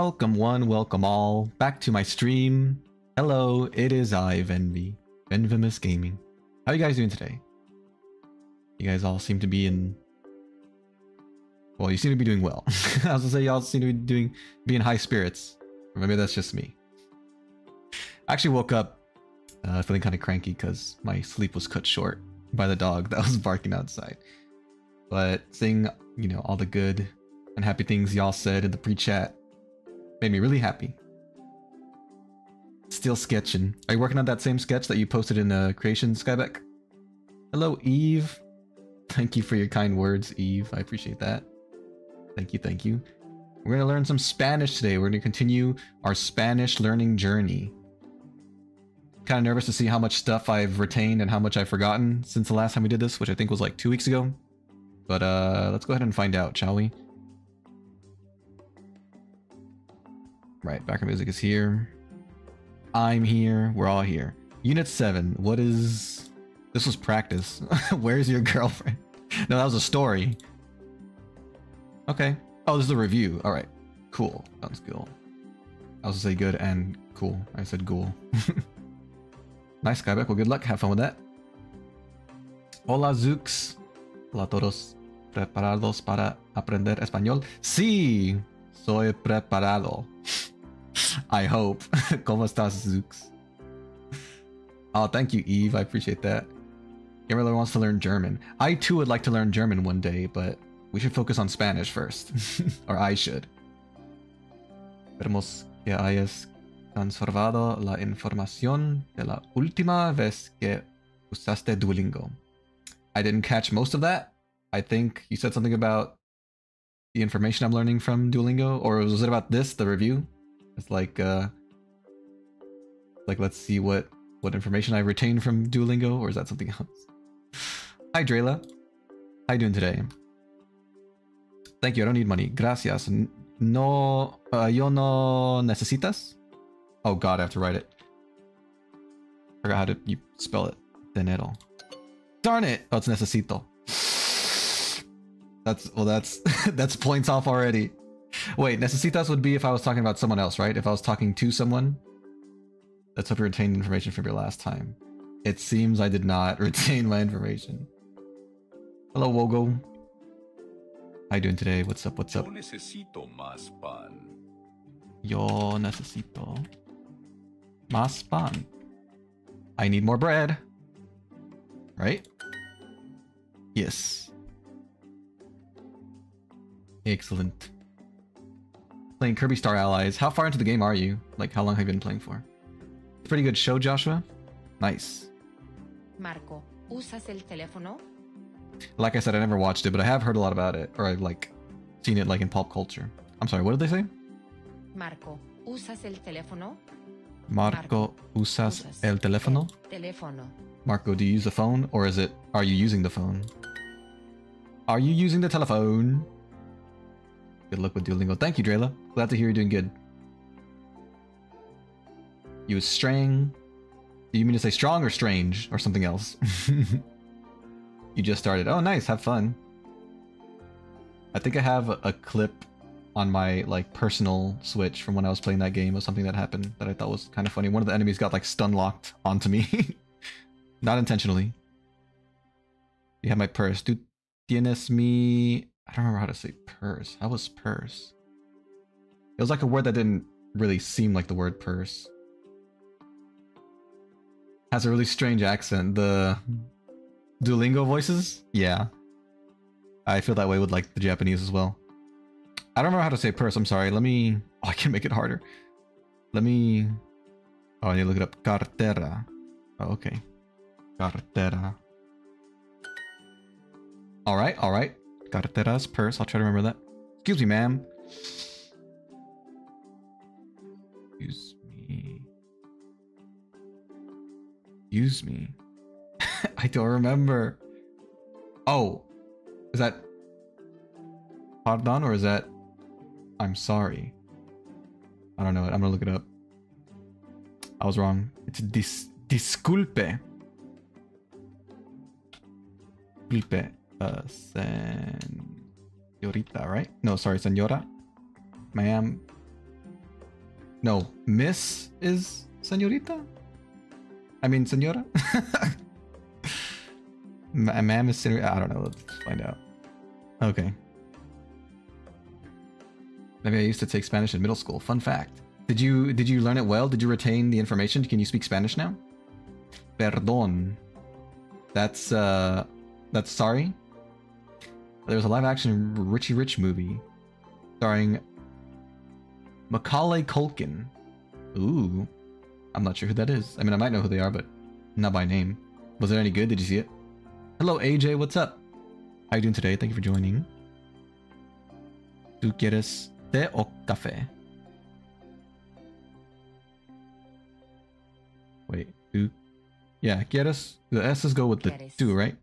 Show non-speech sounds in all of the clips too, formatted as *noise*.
Welcome one, welcome all, back to my stream. Hello, it is I, Venvi, Venvymous Gaming. How are you guys doing today? You guys all seem to be in... Well, you seem to be doing well. *laughs* I was gonna say y'all seem to be doing, be in high spirits. Or maybe that's just me. I actually woke up uh, feeling kind of cranky because my sleep was cut short by the dog that was barking outside. But seeing, you know, all the good and happy things y'all said in the pre-chat made me really happy. Still sketching. Are you working on that same sketch that you posted in uh, Creation, Skybeck? Hello, Eve. Thank you for your kind words, Eve. I appreciate that. Thank you, thank you. We're going to learn some Spanish today. We're going to continue our Spanish learning journey. Kind of nervous to see how much stuff I've retained and how much I've forgotten since the last time we did this, which I think was like two weeks ago. But uh, let's go ahead and find out, shall we? Right, background music is here. I'm here. We're all here. Unit 7. What is... This was practice. *laughs* Where's your girlfriend? no, that was a story. Okay. Oh, this is a review. All right. Cool. Sounds cool. I was gonna say good and cool. I said cool. *laughs* nice, Skyback. Well, good luck. Have fun with that. Hola, Zooks. Hola todos. ¿Preparados para aprender español? Sí, soy preparado. *laughs* I hope. *laughs* ¿Cómo estás, Zooks? Oh, thank you, Eve. I appreciate that. Gamerler wants to learn German. I too would like to learn German one day, but we should focus on Spanish first. *laughs* or I should. Esperemos que hayas conservado la información de la última vez que usaste Duolingo. I didn't catch most of that. I think you said something about the information I'm learning from Duolingo, or was it about this, the review? It's like, uh, like let's see what what information I retained from Duolingo, or is that something *laughs* else? Hi, Drela. How you doing today? Thank you. I don't need money. Gracias. No, uh, yo no necesitas. Oh God, I have to write it. I Forgot how to you spell it. Dinero. Darn it! Oh, it's necesito. That's well. That's *laughs* that's points off already. Wait, necesitas would be if I was talking about someone else, right? If I was talking to someone. Let's hope you retained information from your last time. It seems I did not *laughs* retain my information. Hello, Wogo. How you doing today? What's up? What's up? Yo necesito más pan. Yo necesito más pan. I need more bread. Right? Yes. Excellent. Playing Kirby Star Allies. How far into the game are you? Like, how long have you been playing for? Pretty good show, Joshua. Nice. Marco, ¿usas el teléfono? Like I said, I never watched it, but I have heard a lot about it, or I've like seen it like in pop culture. I'm sorry, what did they say? Marco, ¿usas el teléfono? Marco, usas el teléfono? Teléfono. Marco, do you use the phone, or is it, are you using the phone? Are you using the telephone? Good luck with Duolingo. Thank you, Drela. Glad to hear you're doing good. You was straying. Do you mean to say strong or strange or something else? *laughs* you just started. Oh, nice. Have fun. I think I have a, clip on my like personal Switch from when I was playing that game of something that happened that I thought was kind of funny. One of the enemies got like stun locked onto me. *laughs* Not intentionally. You have my purse. Du tienes mi... I don't remember how to say purse. How was purse? It was like a word that didn't really seem like the word purse. Has a really strange accent. The Duolingo voices? Yeah. I feel that way with like the Japanese as well. I don't remember how to say purse. I'm sorry. Let me... *laughs* Oh, I can make it harder. Let me... Oh, I need to look it up. Cartera. Oh, okay. Cartera. Alright, alright. Cartera's purse. I'll try to remember that. Excuse me, ma'am. Excuse me. Excuse me. *laughs* I don't remember. Oh. Is that... Pardon or is that... I'm sorry. I don't know. I'm gonna look it up. I was wrong. It's dis... Disculpe. Disculpe. Uh, senorita, right? No, sorry, senora. Ma'am. No, Miss is señorita? I mean, senora? *laughs* Ma'am is señorita? I don't know. Let's find out. Okay. Maybe I used to take Spanish in middle school. Fun fact. Did you did you learn it well? Did you retain the information? Can you speak Spanish now? Perdón. That's uh that's sorry. There was a live action Richie Rich movie starring Macaulay Culkin. Ooh. I'm not sure who that is. I mean, I might know who they are, but not by name. Was it any good? Did you see it? Hello, AJ. What's up? How you doing today? Thank you for joining. ¿Tú quieres té o café? Wait, tú... Yeah, quieres... The S's go with the two, right?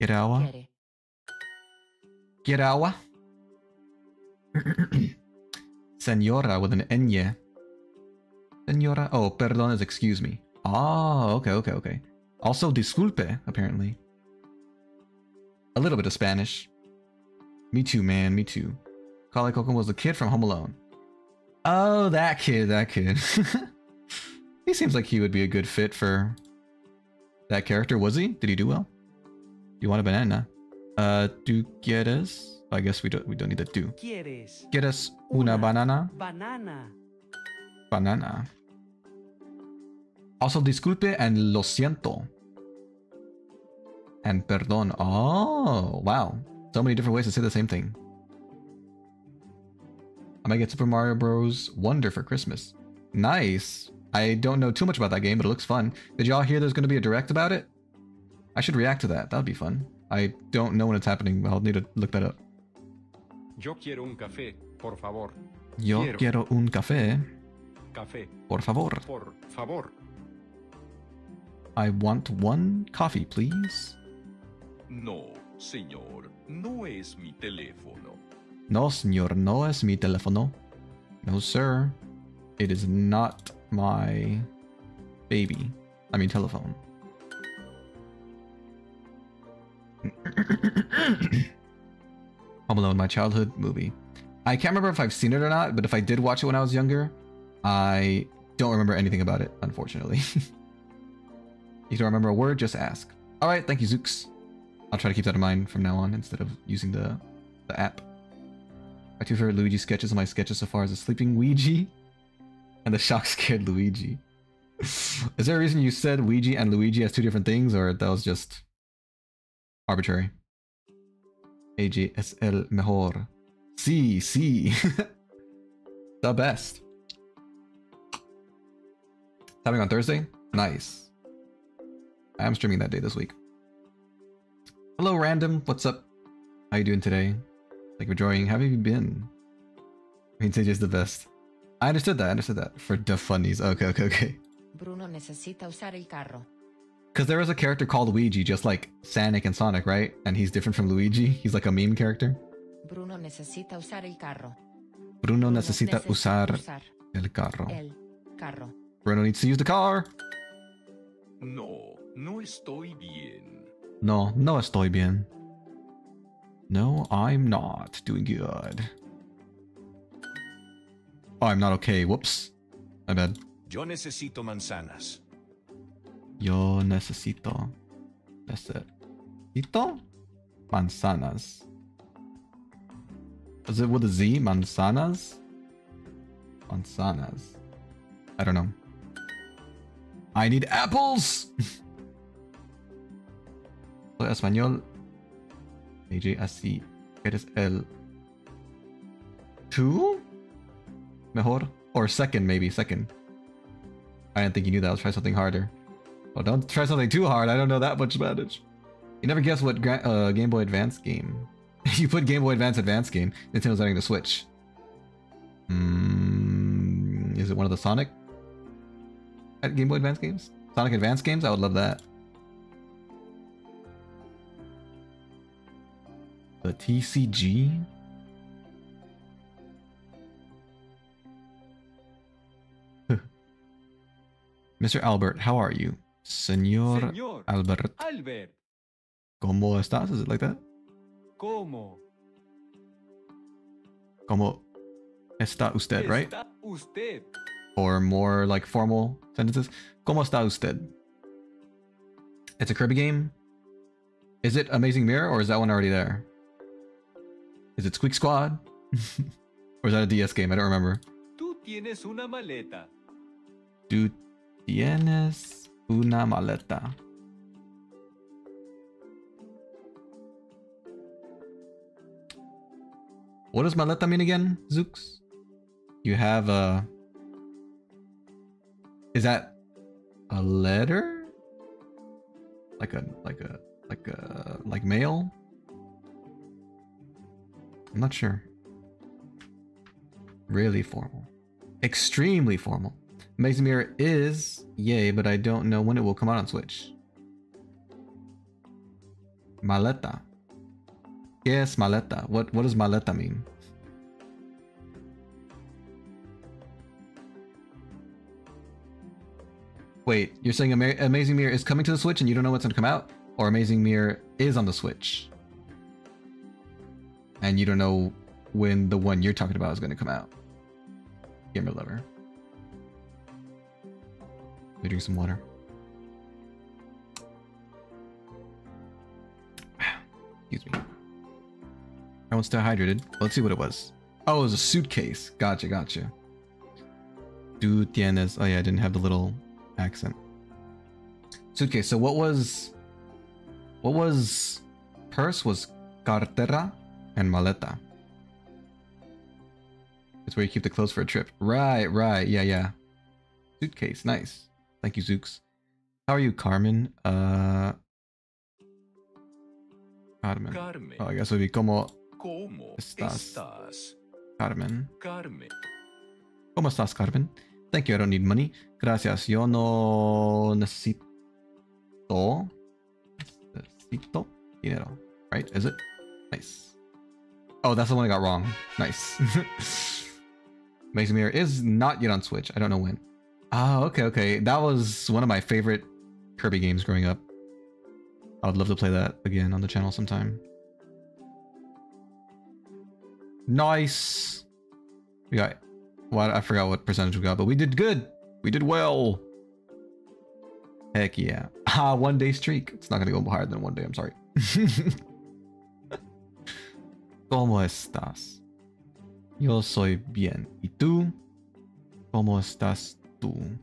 Quiere Quiere? *clears throat* Senora with an ñ. Senora. Oh, perdón is excuse me. Oh, okay, okay, okay. Also, disculpe, apparently. A little bit of Spanish. Me too, man, me too. Kali Culkin was the kid from Home Alone. Oh, that kid, that kid. *laughs* he seems like he would be a good fit for that character. Was he? Did he do well? You want a banana? Uh, ¿tú quieres? I guess we don't we don't need to do. ¿Quieres ¿Quieres una Una. banana? banana? Banana. Also, disculpe and lo siento. And perdón. Oh, wow. So many different ways to say the same thing. I might get Super Mario Bros. Wonder for Christmas. Nice. I don't know too much about that game, but it looks fun. Did y'all hear there's going to be a direct about it? I should react to that. That would be fun. I don't know when it's happening. I'll need to look that up. Yo quiero un café, por favor. Yo Quiero. quiero un café, Café, por favor. por favor. I want one coffee, please. No, señor, no es mi teléfono. No, señor, no es mi teléfono. No, sir. It is not my baby. I mean, telephone. *coughs* Home Alone, my childhood movie. I can't remember if I've seen it or not, but if I did watch it when I was younger, I don't remember anything about it, unfortunately. *laughs* you don't remember a word, just ask. Alright, thank you, Zooks. I'll try to keep that in mind from now on instead of using the, the app. My two favorite Luigi sketches my sketches so far as the sleeping Weegee and the shock scared Luigi. *laughs* Is there a reason you said Weegee and Luigi as two different things, or that was just arbitrary? AJ es el mejor. Sí, sí. *laughs* the best. Having on Thursday? Nice. I am streaming that day this week. Hello, random. What's up? How you doing today? Thank you for joining. How have you been? I mean, TJ's the best. I understood that. I understood that. For the funnies. Okay, okay, okay. Bruno necesita usar el carro. Because there was a character called Luigi, just like Sonic and Sonic, right? And he's different from Luigi. He's like a meme character. Bruno necesita usar el carro. Bruno Bruno necesita usar usar el carro. el carro. Bruno needs to use the car. No, no estoy bien. No, no estoy bien. No, I'm not doing good. Oh, I'm not okay. Whoops. My bad. Yo necesito manzanas. Yo necesito. Necesito manzanas. Is it with a Z? Manzanas? Manzanas. I don't know. I need apples! *laughs* Soy español. AJ así. Eres el. Two? Mejor? Or second, maybe. Second. I didn't think you knew that. Let's try something harder. Oh, don't try something too hard. I don't know that much about it. You never guess what uh, Game Boy Advance game. *laughs* you put Game Boy Advance Advance game. Nintendo's adding the Switch. Mm, is it one of the Sonic at Game Boy Advance games? Sonic Advance games? I would love that. The TCG? *laughs* Mr. Albert, how are you? Señor Señor Albert, Albert, ¿cómo estás? Is it like that? ¿cómo? ¿Cómo, Está usted, right? Está usted. Or more like formal sentences. ¿Cómo está usted? It's a Kirby game. Is it Amazing Mirror or is that one already there? Is it Squeak Squad? *laughs* or is that a DS game? I don't remember. Tú tienes una maleta. Tú tienes una maleta. What does maleta mean again, Zooks? You have a. Is that a letter? Like a like a like a like mail? I'm not sure. Really formal. Extremely formal. Amazing Mirror is yay, but I don't know when it will come out on Switch. Maleta. Yes, maleta. What what does maleta mean? Wait, you're saying Ama- Amazing Mirror is coming to the Switch and you don't know what's going to come out? Or Amazing Mirror is on the Switch? And you don't know when the one you're talking about is going to come out? Gamer lover. Me drink some water. *sighs* Excuse me. Everyone's still hydrated. Let's see what it was. Oh, it was a suitcase. Gotcha, gotcha. Du tienes. Oh yeah, I didn't have the little accent. Suitcase. So what was what was purse was cartera and maleta. It's where you keep the clothes for a trip. Right, right. Yeah, yeah. Suitcase. Nice. Thank you, Zooks. How are you, Carmen? Uh Carmen. Carmen. Oh, I guess it would be como ¿Cómo Estás. estás? Carmen. Carmen. ¿Cómo estás, Carmen? Thank you, I don't need money. Gracias, yo no necesito... Necesito dinero. Right, is it? Nice. Oh, that's the one I got wrong. Nice. *laughs* Amazing Mirror is not yet on Switch. I don't know when. Oh, okay, okay. That was one of my favorite Kirby games growing up. I would love to play that again on the channel sometime. Nice. We got well, I forgot what percentage we got, but we did good. We did well. Heck yeah. *laughs* Ah, one day streak. It's not gonna go higher than one day, I'm sorry. *laughs* ¿Cómo estás? Yo soy bien. ¿Y tú? ¿Cómo estás tú?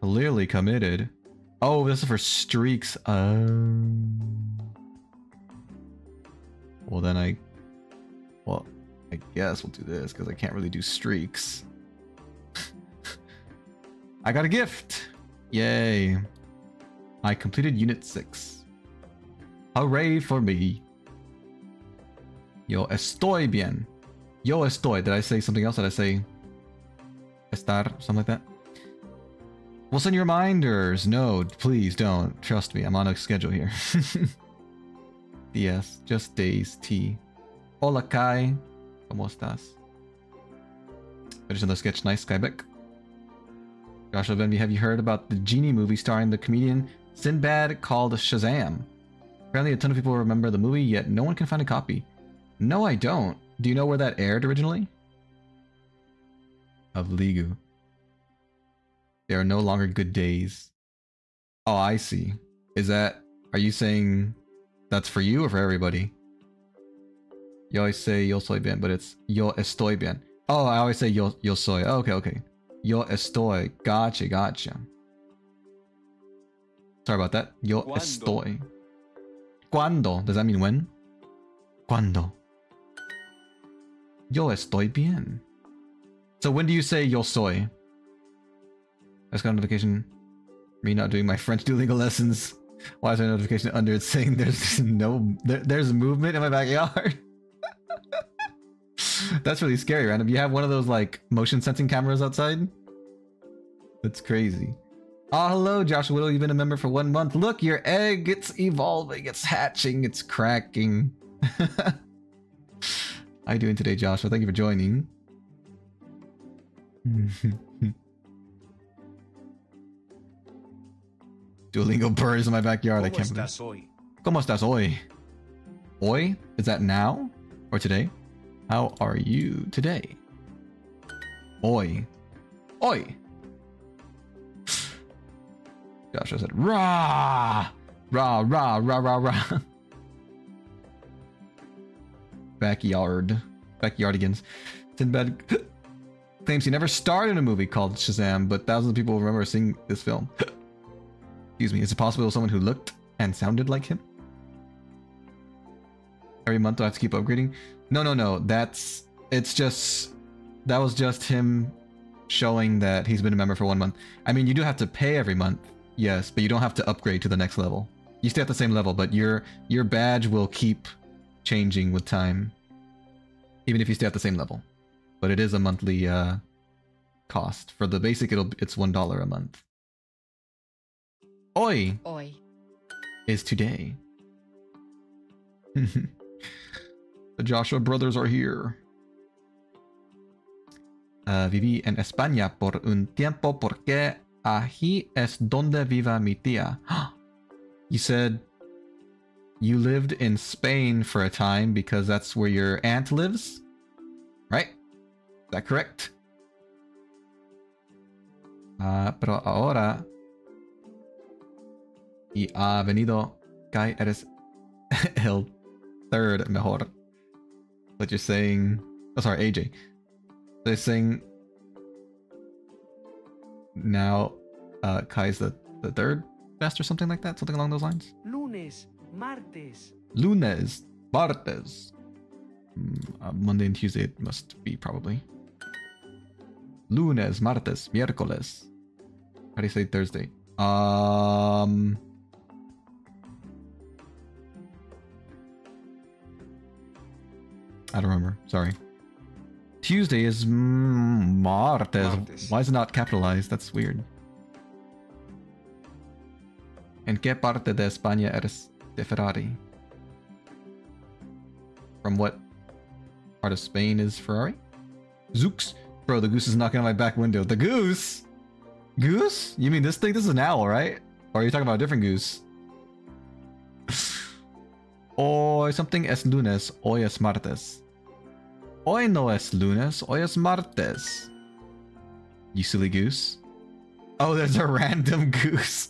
Clearly committed. Oh, this is for streaks. Um. Well, then I. Well, I guess we'll do this because I can't really do streaks. *laughs* I got a gift! Yay. I completed Unit 6. Hooray for me. Yo estoy bien. Yo estoy. Did I say something else? Did I say estar? Something like that? We'll send you reminders. No, please don't. Trust me, I'm on a schedule here. *laughs* yes, just days. T. Hola, Kai. ¿Cómo estás? Finishing the sketch. Nice, Skybeck. Joshua Venvi, have you heard about the Genie movie starring the comedian Sinbad called Shazam? Apparently, a ton of people remember the movie, yet no one can find a copy. No, I don't. Do you know where that aired originally? Of Ligu. There are no longer good days. Oh, I see. Is that. Are you saying that's for you or for everybody? You always say yo soy bien, but it's yo estoy bien. Oh, I always say yo, yo soy. Oh, okay, okay. Yo estoy. Gotcha, gotcha. Sorry about that. Yo Cuando. estoy. Cuando? Does that mean when? Cuando? Yo estoy bien. So when do you say yo soy? I just got a notification. Me not doing my French Duolingo lessons. Why is there a notification under it saying *laughs* there's no there, there's movement in my backyard? *laughs* That's really scary, random. You have one of those like motion sensing cameras outside? That's crazy. Oh, hello, Joshua Whittle. You've been a member for one month. Look, your egg, it's evolving, it's hatching, it's cracking. *laughs* How are you doing today, Joshua? Thank you for joining. *laughs* Duolingo birds in my backyard. I can't believe. estás hoy? ¿Cómo estás hoy? Hoy? Is that now? Or today? How are you today? Oi. *sighs* Oi! I said, Rah! Rah, rah, rah, rah, rah. *laughs* Backyard. Backyardigans. Sinbad *laughs* claims he never starred in a movie called Shazam, but thousands of people remember seeing this film. Excuse me, is it possible someone who looked and sounded like him? Every month do I have to keep upgrading? No, no, no. That's it's just that was just him showing that he's been a member for one month. I mean, you do have to pay every month, yes, but you don't have to upgrade to the next level. You stay at the same level, but your your badge will keep changing with time, even if you stay at the same level. But it is a monthly uh, cost. For the basic, it'll it's one dollar a month. Oi Oi. is today. *laughs* the Joshua brothers are here. Uh, viví en España por un tiempo porque allí es donde viva mi tía. *gasps* you said you lived in Spain for a time because that's where your aunt lives? Right? Is that correct? Ah, pero ahora y ha venido Kai eres *laughs* el third mejor. What you're saying? Oh, sorry, AJ. They're saying now uh, Kai's the, the third best or something like that, something along those lines. Lunes, martes, Lunes, martes. Mm, uh, Monday and Tuesday it must be probably. Lunes, martes, miércoles. How do you say Thursday? Um. I don't remember. Sorry. Tuesday is martes. Martes. Why is it not capitalized? That's weird. ¿En qué parte de España eres de Ferrari? From what part of Spain is Ferrari? Zooks. Bro, the goose is knocking on my back window. The goose? Goose? You mean this thing? This is an owl, right? Or are you talking about a different goose? *sighs* Hoy something es lunes, hoy es martes. Hoy no es lunes, hoy es martes. You silly goose. Oh, *laughs* there's a random goose.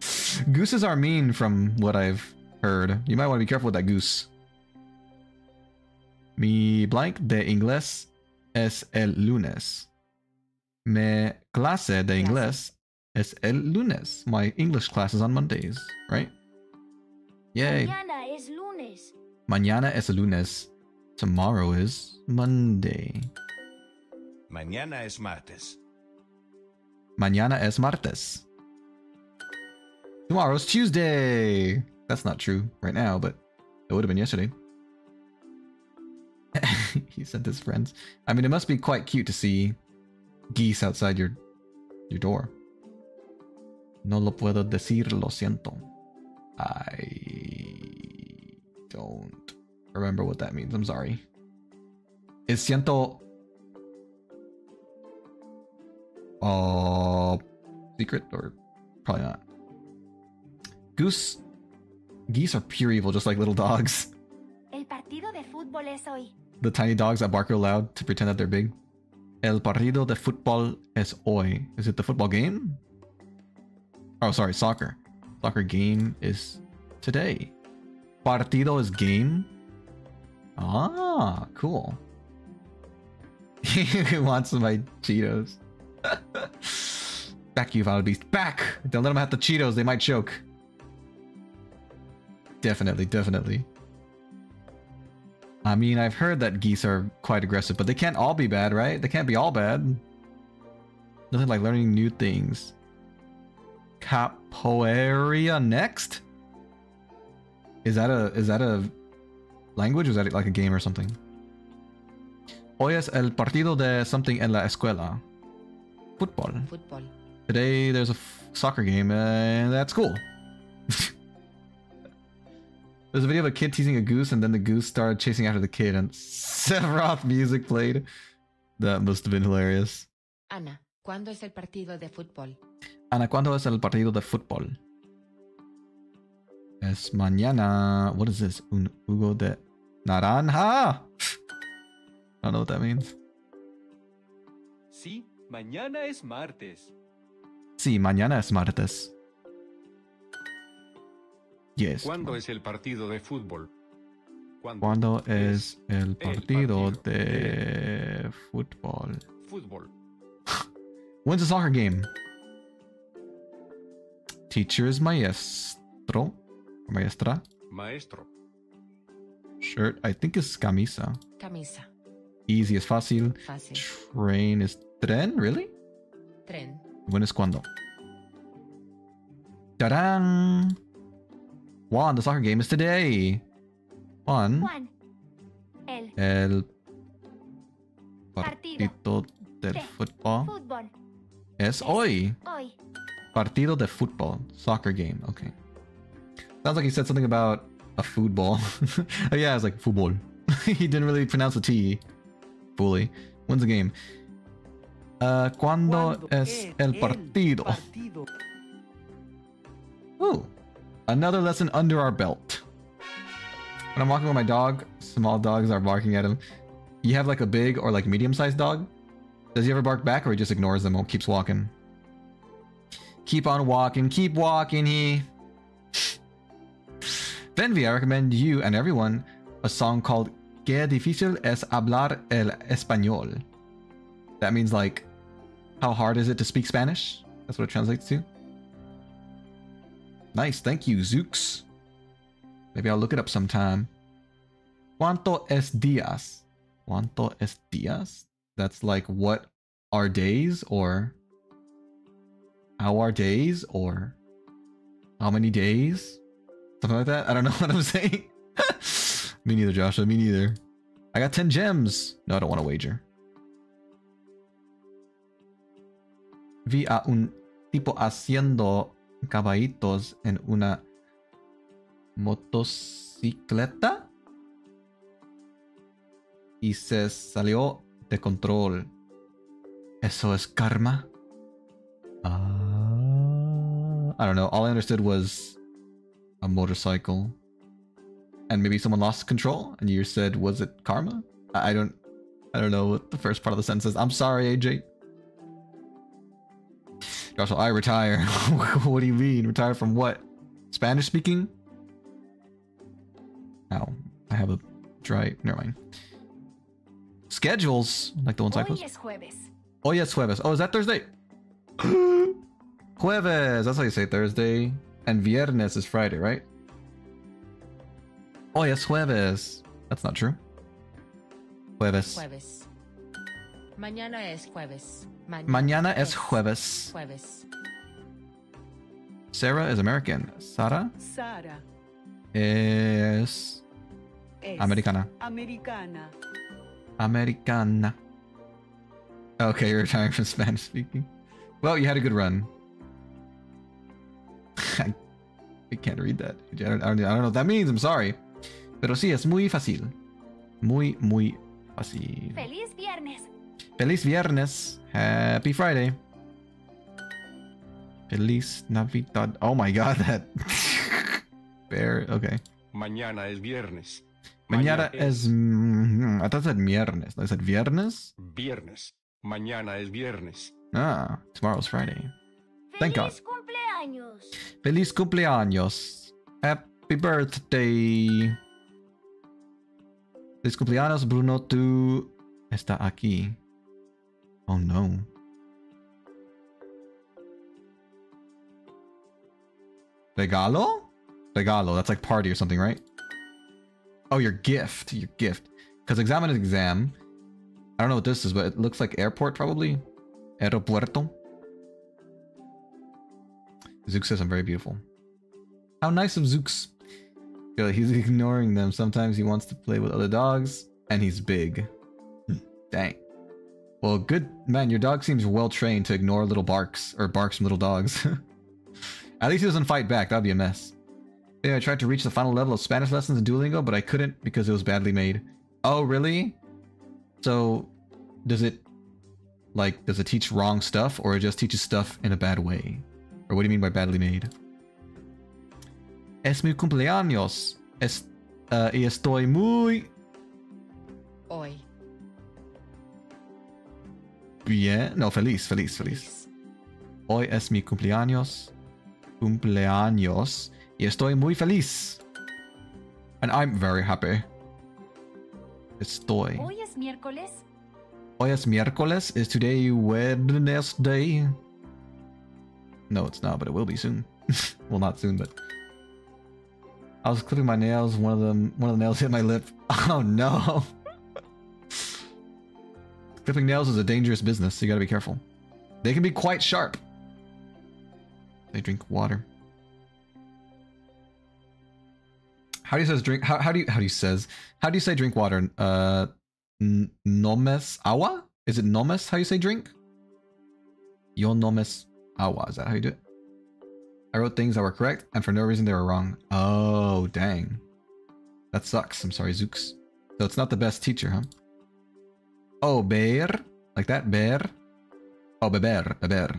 *laughs* Gooses are mean from what I've heard. You might want to be careful with that goose. Mi blank de inglés es el lunes. Me clase de inglés es el lunes. My English class is on Mondays, right? Yay. Mañana es lunes. Mañana es el lunes. Tomorrow is Monday. Mañana es martes. Mañana es martes. Tomorrow's Tuesday. That's not true right now, but it would have been yesterday. *laughs* he sent his friends. I mean, it must be quite cute to see geese outside your your door. No lo puedo decir, lo siento. I don't remember what that means. I'm sorry. Is siento uh secret or probably not? Goose geese are pure evil, just like little dogs. *laughs* Partido de fútbol es hoy. The tiny dogs that bark loud to pretend that they're big. El partido de fútbol es hoy. Is it the football game? Oh, sorry, soccer. Soccer game is today. Partido is game. Ah, cool. *laughs* he wants my Cheetos. *laughs* Back, you Vile Beast. Back! Don't let them have the Cheetos, they might choke. Definitely, definitely. I mean, I've heard that geese are quite aggressive, but they can't all be bad, right? They can't be all bad. Nothing like learning new things. Capoeira next? Is that a is that a language or is that like a game or something? Hoy es el partido de something en la escuela. Football. Fútbol. Today there's a f- soccer game and that's cool. *laughs* There's a video of a kid teasing a goose and then the goose started chasing after the kid and *laughs* Sephiroth music played. That must have been hilarious. Ana, ¿cuándo es el partido de fútbol? Ana, ¿cuándo es el partido de fútbol? Es mañana. What is this? Un jugo de naranja? *laughs* I don't know what that means. Sí, mañana es martes. Sí, mañana es martes. Yes. ¿Cuándo es el partido de fútbol? ¿Cuándo, ¿Cuándo es el partido partido de fútbol? fútbol? *laughs* When's the soccer game? Teacher is maestro. Maestra. Maestro. Shirt, I think is camisa. Camisa. Easy is fácil. Fácil. Train is tren, really? Tren. When is cuando? Ta-dan! Juan, the soccer game is today. Juan, Juan. El el Partido. partido del De fútbol fútbol. es hoy. Hoy. Partido de football. Soccer game. Okay. Sounds like he said something about a food ball. oh, *laughs* yeah, I was like, football. *laughs* he didn't really pronounce the T fully. When's the game? Uh, ¿Cuándo ¿Cuándo es el partido? partido? Ooh, another lesson under our belt. When I'm walking with my dog, small dogs are barking at him. You have like a big or like medium sized dog? Does he ever bark back or he just ignores them and keeps walking? Keep on walking, keep walking, he. Venvi, I recommend you and everyone a song called Qué difícil es hablar el español. That means like, how hard is it to speak Spanish? That's what it translates to. Nice, thank you, Zooks. Maybe I'll look it up sometime. ¿Cuánto es días? ¿Cuánto es días? That's like what are days or how are days or how many days? Something like that. I don't know *laughs* what I'm saying. *laughs* me neither, Joshua. Me neither. I got 10 gems. No, I don't want to wager. Vi a un tipo haciendo caballitos en una motocicleta y se salió de control. ¿Eso es karma? Ah, I don't know. All I understood was a motorcycle. And maybe someone lost control and you said, was it karma? I I don't I don't know what the first part of the sentence is. I'm sorry, AJ. Joshua, I retire. *laughs* what do you mean? Retire from what? Spanish speaking? Ow. I have a dry. Never mind. Schedules, like the ones I Hoy post. jueves. Oh, yes, jueves. Oh, is that Thursday? *gasps* jueves. That's how you say Thursday. And viernes is Friday, right? Oh, yes, jueves. That's not true. Jueves. Jueves. Mañana es jueves. Mañana es jueves. Jueves. Sarah is American. Sara Sara es es americana. americana. Americana. Okay, you're retiring from Spanish speaking. Well, you had a good run. I, *laughs* I can't read that. I don't- I don't know what that means. I'm sorry. Pero sí, es muy fácil. Muy, muy fácil. Feliz viernes. Feliz viernes. Happy Friday. Feliz Navidad. Oh my god, that. *laughs* Bear. Okay. Mañana es viernes. Mañana es. mm, I thought it said viernes. I said viernes? viernes. Mañana es viernes. Ah, tomorrow's Friday. Thank God. Feliz cumpleaños. Feliz cumpleaños. Happy birthday. Feliz cumpleaños, Bruno. Tú está aquí. Oh no. Regalo? Regalo. That's like party or something, right? Oh, your gift. Your gift. Because examen is exam. I don't know what this is, but it looks like airport probably. Aeropuerto. Zook says I'm very beautiful. How nice of Zook's. He's *laughs* ignoring them. Sometimes he wants to play with other dogs, and he's big. Hmm, Dang. Well, good man. Your dog seems well trained to ignore little barks or barks from little dogs. *laughs* At least he doesn't fight back. That'd be a mess. Yeah, I tried to reach the final level of Spanish lessons in Duolingo, but I couldn't because it was badly made. Oh, really? So, does it like does it teach wrong stuff, or it just teaches stuff in a bad way? Or what do you mean by badly made? Es mi cumpleaños. Es, uh, y estoy muy. Bien. No, feliz, feliz, feliz. Hoy es mi cumpleaños. Cumpleaños. Y estoy muy feliz. And I'm very happy. Estoy. Hoy es miércoles. Hoy es miércoles. Is today Wednesday? No, it's not, but it will be soon. *laughs* well, not soon, but. I was clipping my nails. One of them, one of the nails hit my lip. *laughs* Oh no! Clipping nails is a dangerous business. So you gotta be careful. They can be quite sharp. They drink water. How do you says drink? How, how do you how do you says how do you say drink water? Uh, nomes agua? Is it nomes? How you say drink? Yo nomes agua. Is that how you do it? I wrote things that were correct, and for no reason they were wrong. Oh dang, that sucks. I'm sorry, Zooks. So it's not the best teacher, huh? Oh, bear, like that, bear. Oh, beber, beber.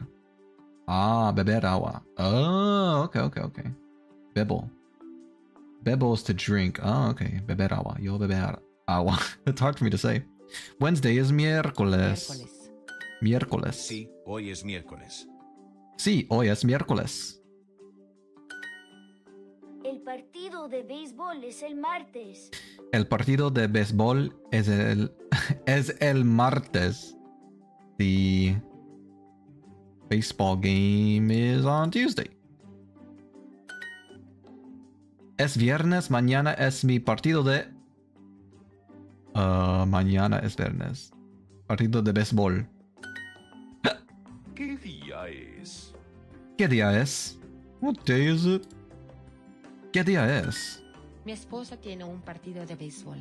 Ah, beber agua. Oh, okay, okay, okay. Bebo. Bebo is to drink. Oh, okay. Beber agua. Yo beber agua. *laughs* it's hard for me to say. Wednesday is miércoles. Miércoles. Miércoles. Sí, hoy es miércoles. Sí, hoy es miércoles. El partido de béisbol es el martes. El partido de béisbol es el, *laughs* es el martes. The baseball game is on Tuesday. Es viernes, mañana es mi partido de... Ah, mañana es viernes. Partido de béisbol. ¿Qué día es? ¿Qué día es? What day is it? ¿Qué día es? Mi esposa tiene un partido de béisbol.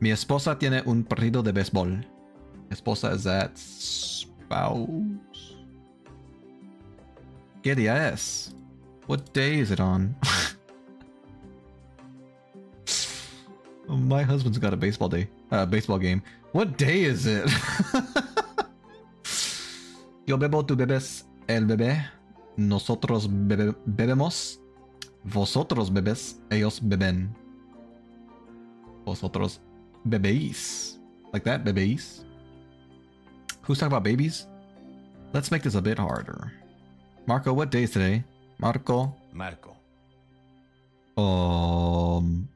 Mi esposa tiene un partido de béisbol. Esposa is that spouse. ¿Qué día es? What day is it on? *laughs* My husband's got a baseball day, uh, baseball game. What day is it? *laughs* Yo bebo, tú bebes, el bebé. Nosotros bebe- bebemos. Vosotros bebes, ellos beben. Vosotros bebéis. Like that, bebéis. Who's talking about babies? Let's make this a bit harder. Marco, what day is today? Marco. Marco. Um.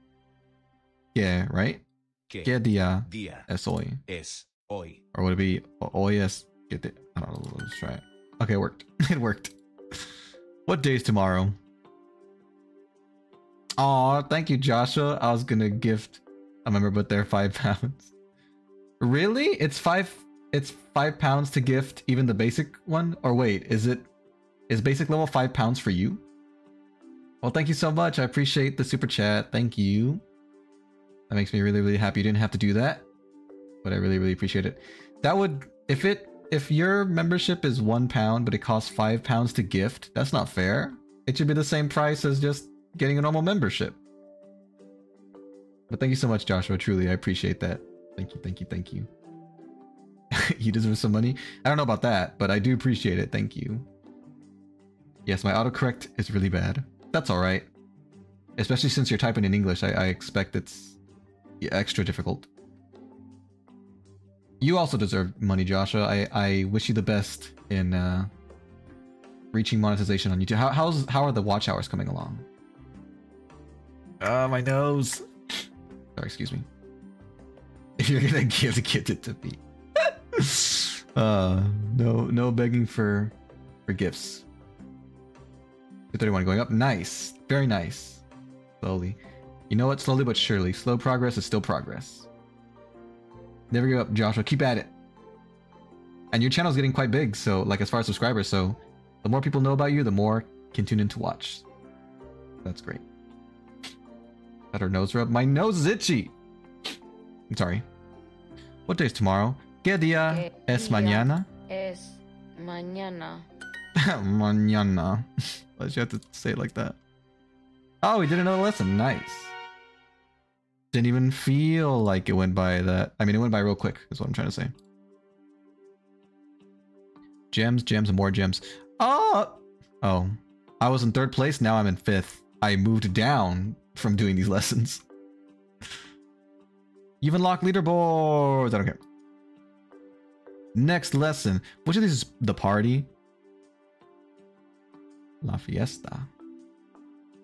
Yeah, right? ¿Qué ¿Qué día día es hoy? es hoy? Or would it be hoy es? ¿qué di- I don't know. Let's try it. Okay, it worked. *laughs* it worked. What day is tomorrow? Aw, thank you, Joshua. I was gonna gift a member, but they're five *laughs* pounds. Really? It's five. It's five pounds to gift even the basic one. Or wait, is it? Is basic level five pounds for you? Well, thank you so much. I appreciate the super chat. Thank you. That makes me really, really happy. You didn't have to do that, but I really, really appreciate it. That would if it if your membership is one pound but it costs five pounds to gift, that's not fair. It should be the same price as just getting a normal membership. But thank you so much, Joshua. Truly, I appreciate that. Thank you, thank you, thank you. *laughs* you deserve some money. I don't know about that, but I do appreciate it. Thank you. Yes, my autocorrect is really bad. That's all right. Especially since you're typing in English, I, I expect it's extra difficult. You also deserve money, Joshua. I, I wish you the best in uh, reaching monetization on YouTube. How how's how are the watch hours coming along? Ah, my nose. Sorry, excuse me. If *laughs* you're gonna give, the gift it to me. *laughs* uh, no, no begging for for gifts. 231 going up. Nice, very nice. Slowly. You know what? Slowly but surely. Slow progress is still progress. Never give up, Joshua. Keep at it. And your channel's getting quite big, so like as far as subscribers, so the more people know about you, the more can tune in to watch. That's great. Got her nose rub. My nose is itchy. I'm sorry. What day is tomorrow? ¿Qué día ¿Qué es mañana? Es mañana. *laughs* mañana. *laughs* Why'd you have to say it like that? Oh, we did another lesson. Nice. Didn't even feel like it went by that. I mean, it went by real quick, is what I'm trying to say. Gems, gems, and more gems. Oh! Oh. I was in third place, now I'm in fifth. I moved down from doing these lessons. You've unlocked leaderboards. I don't care. Next lesson. Which of these is the party? La fiesta.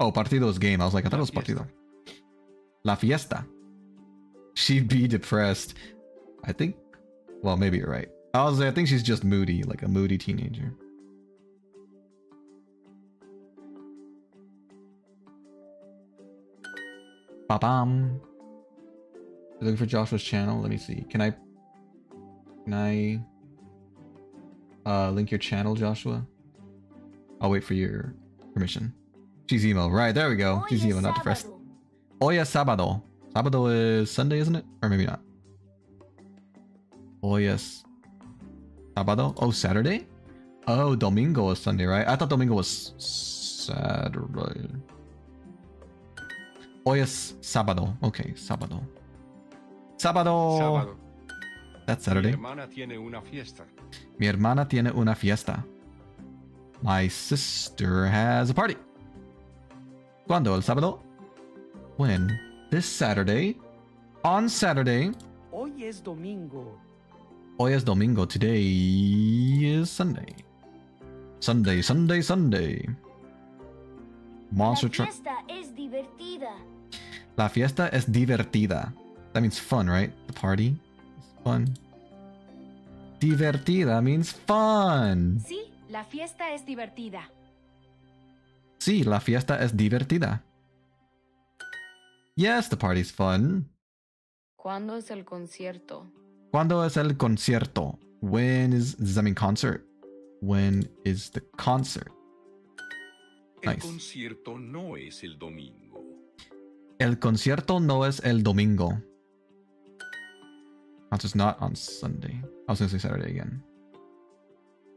Oh, partido is game. I was like, I thought it was partido. La fiesta. She'd be depressed. I think. Well, maybe you're right. I was. I think she's just moody, like a moody teenager. Ba-bam. Looking for Joshua's channel. Let me see. Can I? Can I? Uh, link your channel, Joshua. I'll wait for your permission. She's emo. Right there we go. She's es emo, not depressed. Hoy es sábado. Sábado is Sunday, isn't it? Or maybe not. Hoy es sábado. Oh, Saturday? Oh, Domingo is Sunday, right? I thought Domingo was Saturday. Hoy es sábado. Okay, sábado. Sábado. Sábado. That's Mi Saturday. hermana tiene una fiesta. Mi hermana tiene una fiesta. My sister has a party. ¿Cuándo? ¿El sábado? When? This Saturday? On Saturday? Hoy es domingo. Hoy es domingo. Today is Sunday. Sunday, Sunday, Sunday. Monster truck. fiesta es divertida. La fiesta es divertida. That means fun, right? The party is fun. Divertida means fun. Sí, la fiesta es divertida. Sí, la fiesta es divertida. Yes, the party's fun. ¿Cuándo es el concierto? ¿Cuándo es el concierto? When is, does that mean concert? When is the concert? El Nice. concierto no es el domingo. El concierto no es el domingo. Concert's not on Sunday. I was gonna say Saturday again.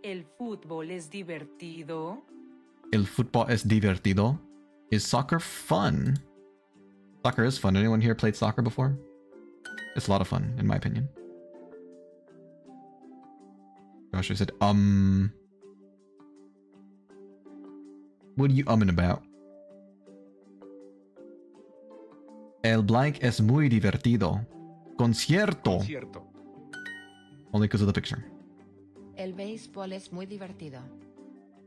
El fútbol es divertido. El fútbol es divertido. Is soccer fun? Soccer is fun. Anyone here played soccer before? It's a lot of fun, in my opinion. Joshua said, um. What are you umming about? El blank es muy divertido. Concierto. Concierto. Only because of the picture. El béisbol es muy divertido.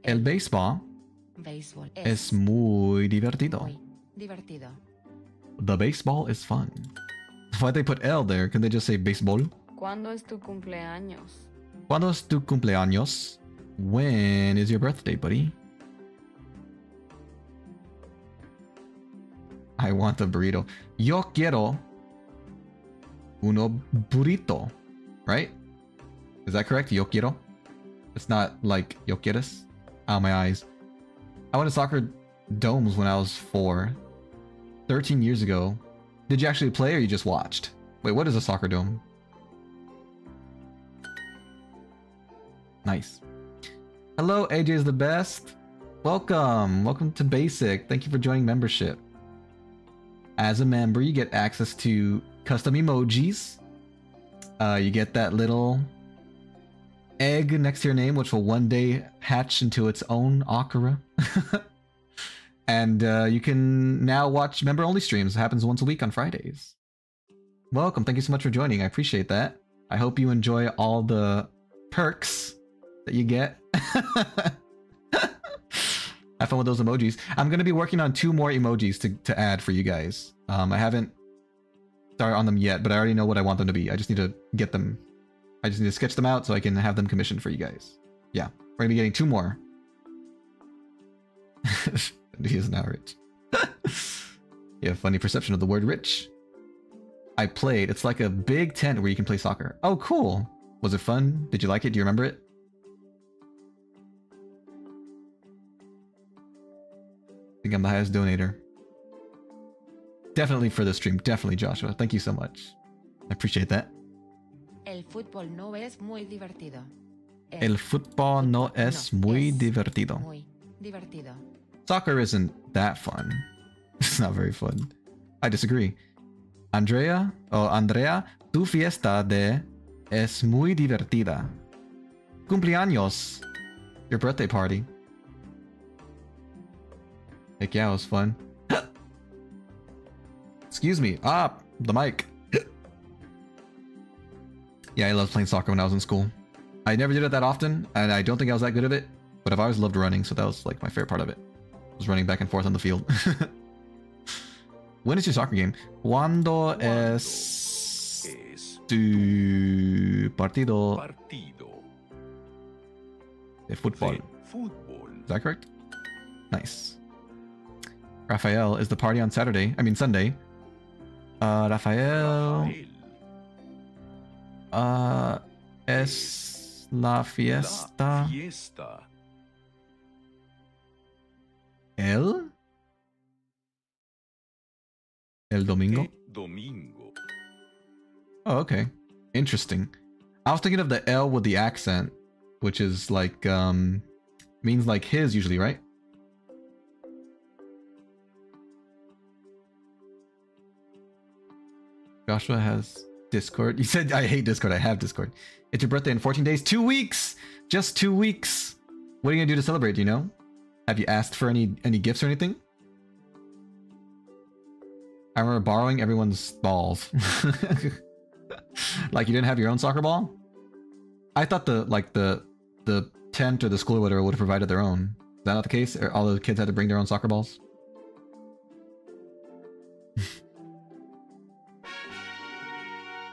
El béisbol béisbol es muy divertido. muy divertido. The baseball is fun. Why'd they put L there? Can they just say baseball? ¿Cuándo es tu cumpleaños? ¿Cuándo es tu cumpleaños? When is your birthday, buddy? I want a burrito. Yo quiero uno burrito. Right? Is that correct? Yo quiero? It's not like yo quieres? Ow, my eyes. I went to soccer domes when I was four. 13 years ago. Did you actually play or you just watched? Wait, what is a soccer dome? Nice. Hello, AJ is the best. Welcome. Welcome to Basic. Thank you for joining membership. As a member, you get access to custom emojis. Uh, you get that little egg next to your name, which will one day hatch into its own Akira. *laughs* and uh, you can now watch member only streams. It happens once a week on Fridays. Welcome. Thank you so much for joining. I appreciate that. I hope you enjoy all the perks that you get. *laughs* Have fun with those emojis. I'm going to be working on two more emojis to, to add for you guys. Um, I haven't started on them yet, but I already know what I want them to be. I just need to get them. I just need to sketch them out so I can have them commissioned for you guys. Yeah, we're going to be getting two more. *laughs* he is now rich. *laughs* you have funny perception of the word rich. I played. It's like a big tent where you can play soccer. Oh, cool. Was it fun? Did you like it? Do you remember it? I think I'm the highest donator. Definitely for the stream. Definitely, Joshua. Thank you so much. I appreciate that. El fútbol no es muy divertido. El fútbol no es muy divertido. Muy divertido. Soccer isn't that fun. *laughs* It's not very fun. I disagree. Andrea, oh Andrea, tu fiesta de es muy divertida. Cumpleaños. Your birthday party. Heck yeah, it was fun. Excuse me. Ah, the mic. yeah, I loved playing soccer when I was in school. I never did it that often, and I don't think I was that good at it. But I've always loved running, so that was like my favorite part of it. Was running back and forth on the field. *laughs* when is your soccer game? Cuando es tu partido partido de fútbol. Is that correct? Nice. Rafael is the party on Saturday. I mean Sunday. Uh, Rafael. Rafael, Uh, es la la fiesta. fiesta. El. El domingo. domingo. Oh, okay. Interesting. I was thinking of the L with the accent, which is like, um, means like his usually, right? Joshua has Discord. *laughs* You said I hate Discord. I have Discord. It's your birthday in 14 days. Two weeks! Just two weeks! What are you gonna do to celebrate, you know? Have you asked for any any gifts or anything? I remember borrowing everyone's balls. *laughs* like you didn't have your own soccer ball? I thought the like the the tent or the school or whatever would have provided their own. Is that not the case? Or all the kids had to bring their own soccer balls? *laughs*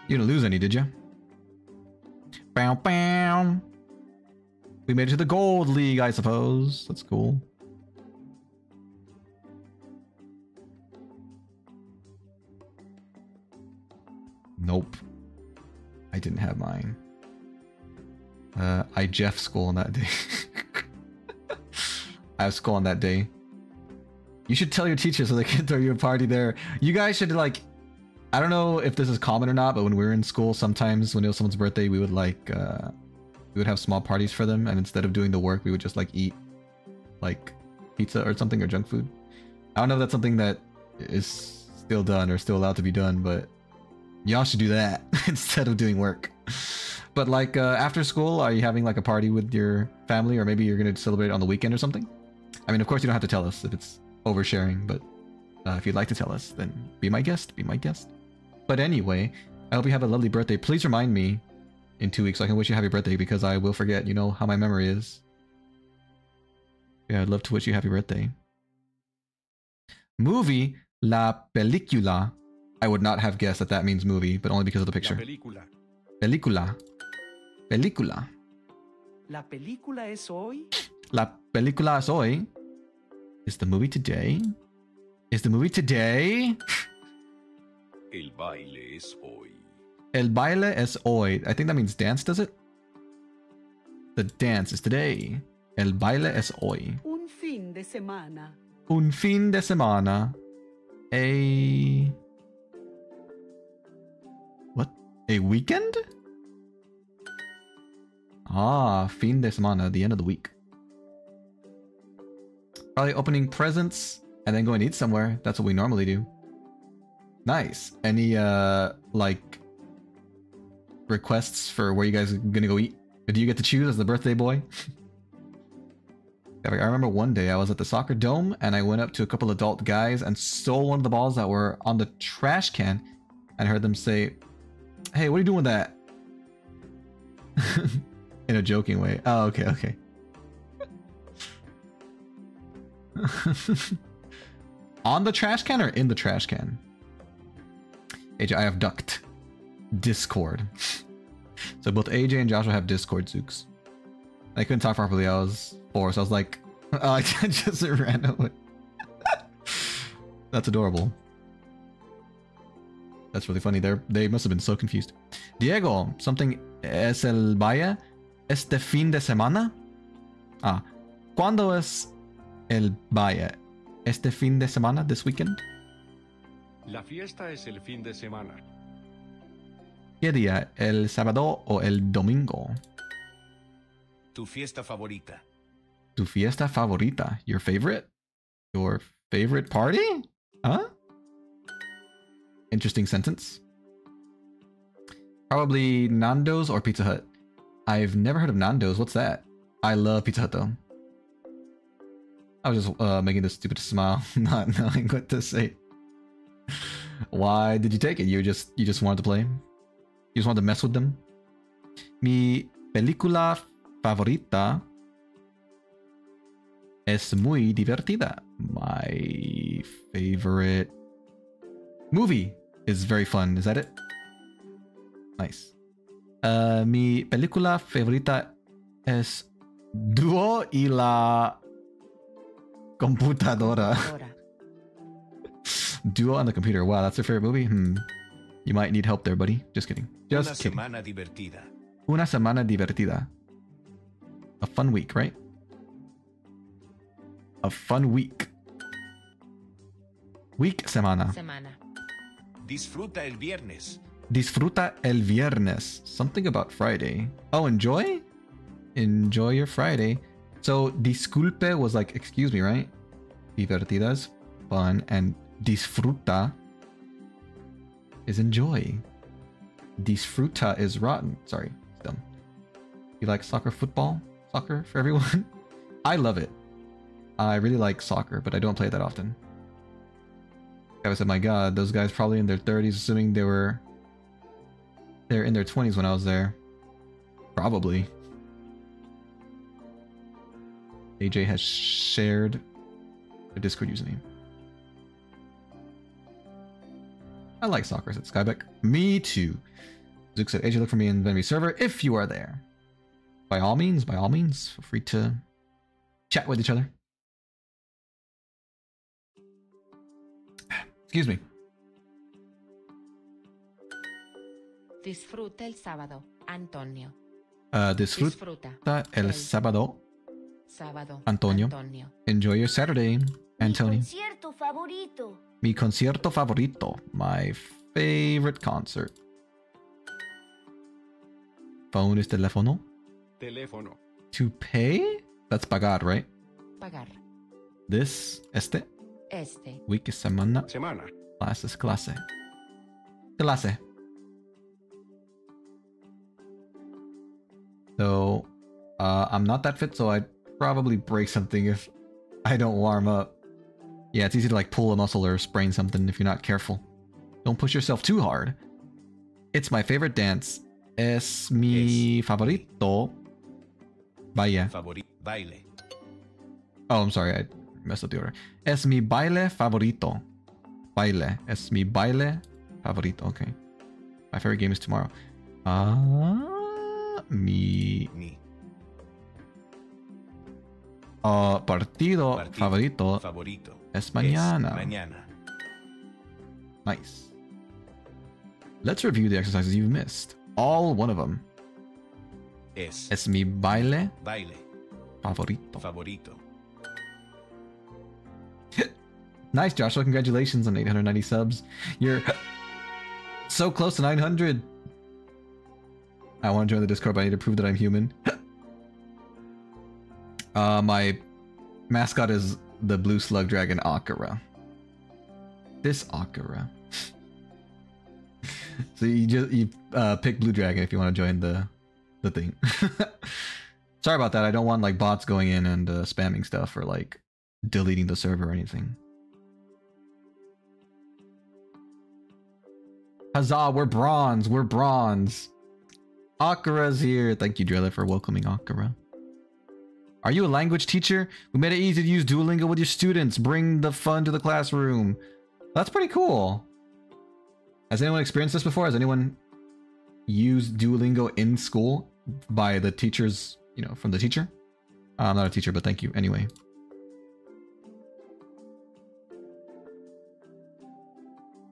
you didn't lose any, did you? Bow bow. We made it to the gold league, I suppose. That's cool. Nope. I didn't have mine. Uh, I Jeff school on that day. *laughs* I have school on that day. You should tell your teacher so they can *laughs* throw you a party there. You guys should like, I don't know if this is common or not, but when we were in school, sometimes when it was someone's birthday, we would like, uh, we would have small parties for them, and instead of doing the work, we would just like eat, like, pizza or something or junk food. I don't know if that's something that is still done or still allowed to be done, but y'all should do that *laughs* instead of doing work. But like uh, after school, are you having like a party with your family, or maybe you're gonna celebrate on the weekend or something? I mean, of course you don't have to tell us if it's oversharing, but uh, if you'd like to tell us, then be my guest. Be my guest. But anyway, I hope you have a lovely birthday. Please remind me in two weeks so I can wish you a happy birthday because I will forget. You know how my memory is. Yeah, I'd love to wish you a happy birthday. Movie La Película. I would not have guessed that that means movie, but only because of the La picture. película. Película. Película. La película es hoy. La película es hoy. Is the movie today? Is the movie today? El baile es hoy. El baile es hoy. I think that means dance, does it? The dance is today. El baile es hoy. Un fin de semana. Un fin de semana. A. What? A weekend? Ah, fin de semana, the end of the week. Probably opening presents and then going to eat somewhere. That's what we normally do. Nice. Any, uh, like, requests for where you guys are gonna go eat? Do you get to choose as the birthday boy? *laughs* I remember one day I was at the soccer dome and I went up to a couple adult guys and stole one of the balls that were on the trash can and heard them say, Hey, what are you doing with that? *laughs* in a joking way. Oh, okay, okay. *laughs* on the trash can or in the trash can? AJ, I have ducked. Discord. *laughs* so both AJ and Joshua have Discord, Zooks. I couldn't talk properly. I was four, so I was like, oh, *laughs* I just *laughs* ran away. That's adorable. That's really funny. They they must have been so confused. Diego, something es el valle este fin de semana? Ah, ¿cuándo es el valle este fin de semana? This weekend? La fiesta es el fin de semana. ¿Qué día? ¿El sábado o el domingo? Tu fiesta favorita. Tu fiesta favorita? Your favorite? Your favorite party? Huh? Interesting sentence. Probably Nando's or Pizza Hut. I've never heard of Nando's. What's that? I love Pizza Hut though. I was just uh, making this stupid smile, *laughs* not knowing what to say. Why did you take it? You just you just wanted to play? You just wanted to mess with them? Mi película favorita es muy divertida. My favorite movie is very fun. Is that it? Nice. Uh, mi película favorita es Duo y la computadora. Ahora. Duo on the computer. Wow, that's your favorite movie? Hmm. You might need help there, buddy. Just kidding. Just Una kidding. semana divertida. Una semana divertida. A fun week, right? A fun week. Week semana. Semana. Disfruta el viernes. Disfruta el viernes. Something about Friday. Oh, enjoy? Enjoy your Friday. So, disculpe was like, excuse me, right? Divertida is fun, and disfruta is enjoy. Disfruta is rotten. Sorry, it's dumb. You like soccer football? Soccer for everyone? *laughs* I love it. I really like soccer, but I don't play it that often. I said, my god, those guys probably in their 30s, assuming they were they're in their 20s when I was there. Probably. AJ has shared the Discord username. I like soccer, said Skybeck. Me too. Zook said, AJ, look for me in the enemy server if you are there. By all means, by all means, feel free to chat with each other. *sighs* Excuse me. Disfruta el sábado. Antonio. Uh, disfruta Disfruta. el el sábado. Sábado. Antonio. Antonio. Enjoy your Saturday, Mi Antonio. concierto favorito. Mi concierto favorito. My favorite concert. Phone is teléfono. Teléfono. To pay? That's pagar, right? Pagar. This, este, Este. week is semana. Semana. Class is clase. Clase. So, uh, I'm not that fit, so I'd probably break something if I don't warm up. Yeah, it's easy to like pull a muscle or sprain something if you're not careful. Don't push yourself too hard. It's my favorite dance. Es mi favorito. Vaya. Favorito. Baile. Oh, I'm sorry, I messed up the order. Es mi baile favorito. Baile. Es mi baile favorito. Okay. My favorite game is tomorrow. Ah, mi Mi uh, partido, Partido. favorito favorito. Es es mañana. mañana. Nice. Let's review the exercises you've missed. All one of them. Es. Es mi baile Baile. favorito. Favorito. *laughs* Nice, Joshua. Congratulations on 890 subs. You're *gasps* so close to 900. I want to join the Discord, but I need to prove that I'm human. *gasps* uh, my mascot is the blue slug dragon Akira. This Akira. *laughs* so you just you uh, pick blue dragon if you want to join the the thing. *laughs* Sorry about that. I don't want like bots going in and uh, spamming stuff or like deleting the server or anything. Huzzah, we're bronze. We're bronze. Akira's here. Thank you, Drilla, for welcoming Akira. Are you a language teacher? We made it easy to use Duolingo with your students. Bring the fun to the classroom. That's pretty cool. Has anyone experienced this before? Has anyone used Duolingo in school by the teachers, you know, from the teacher? Uh, I'm not a teacher, but thank you anyway.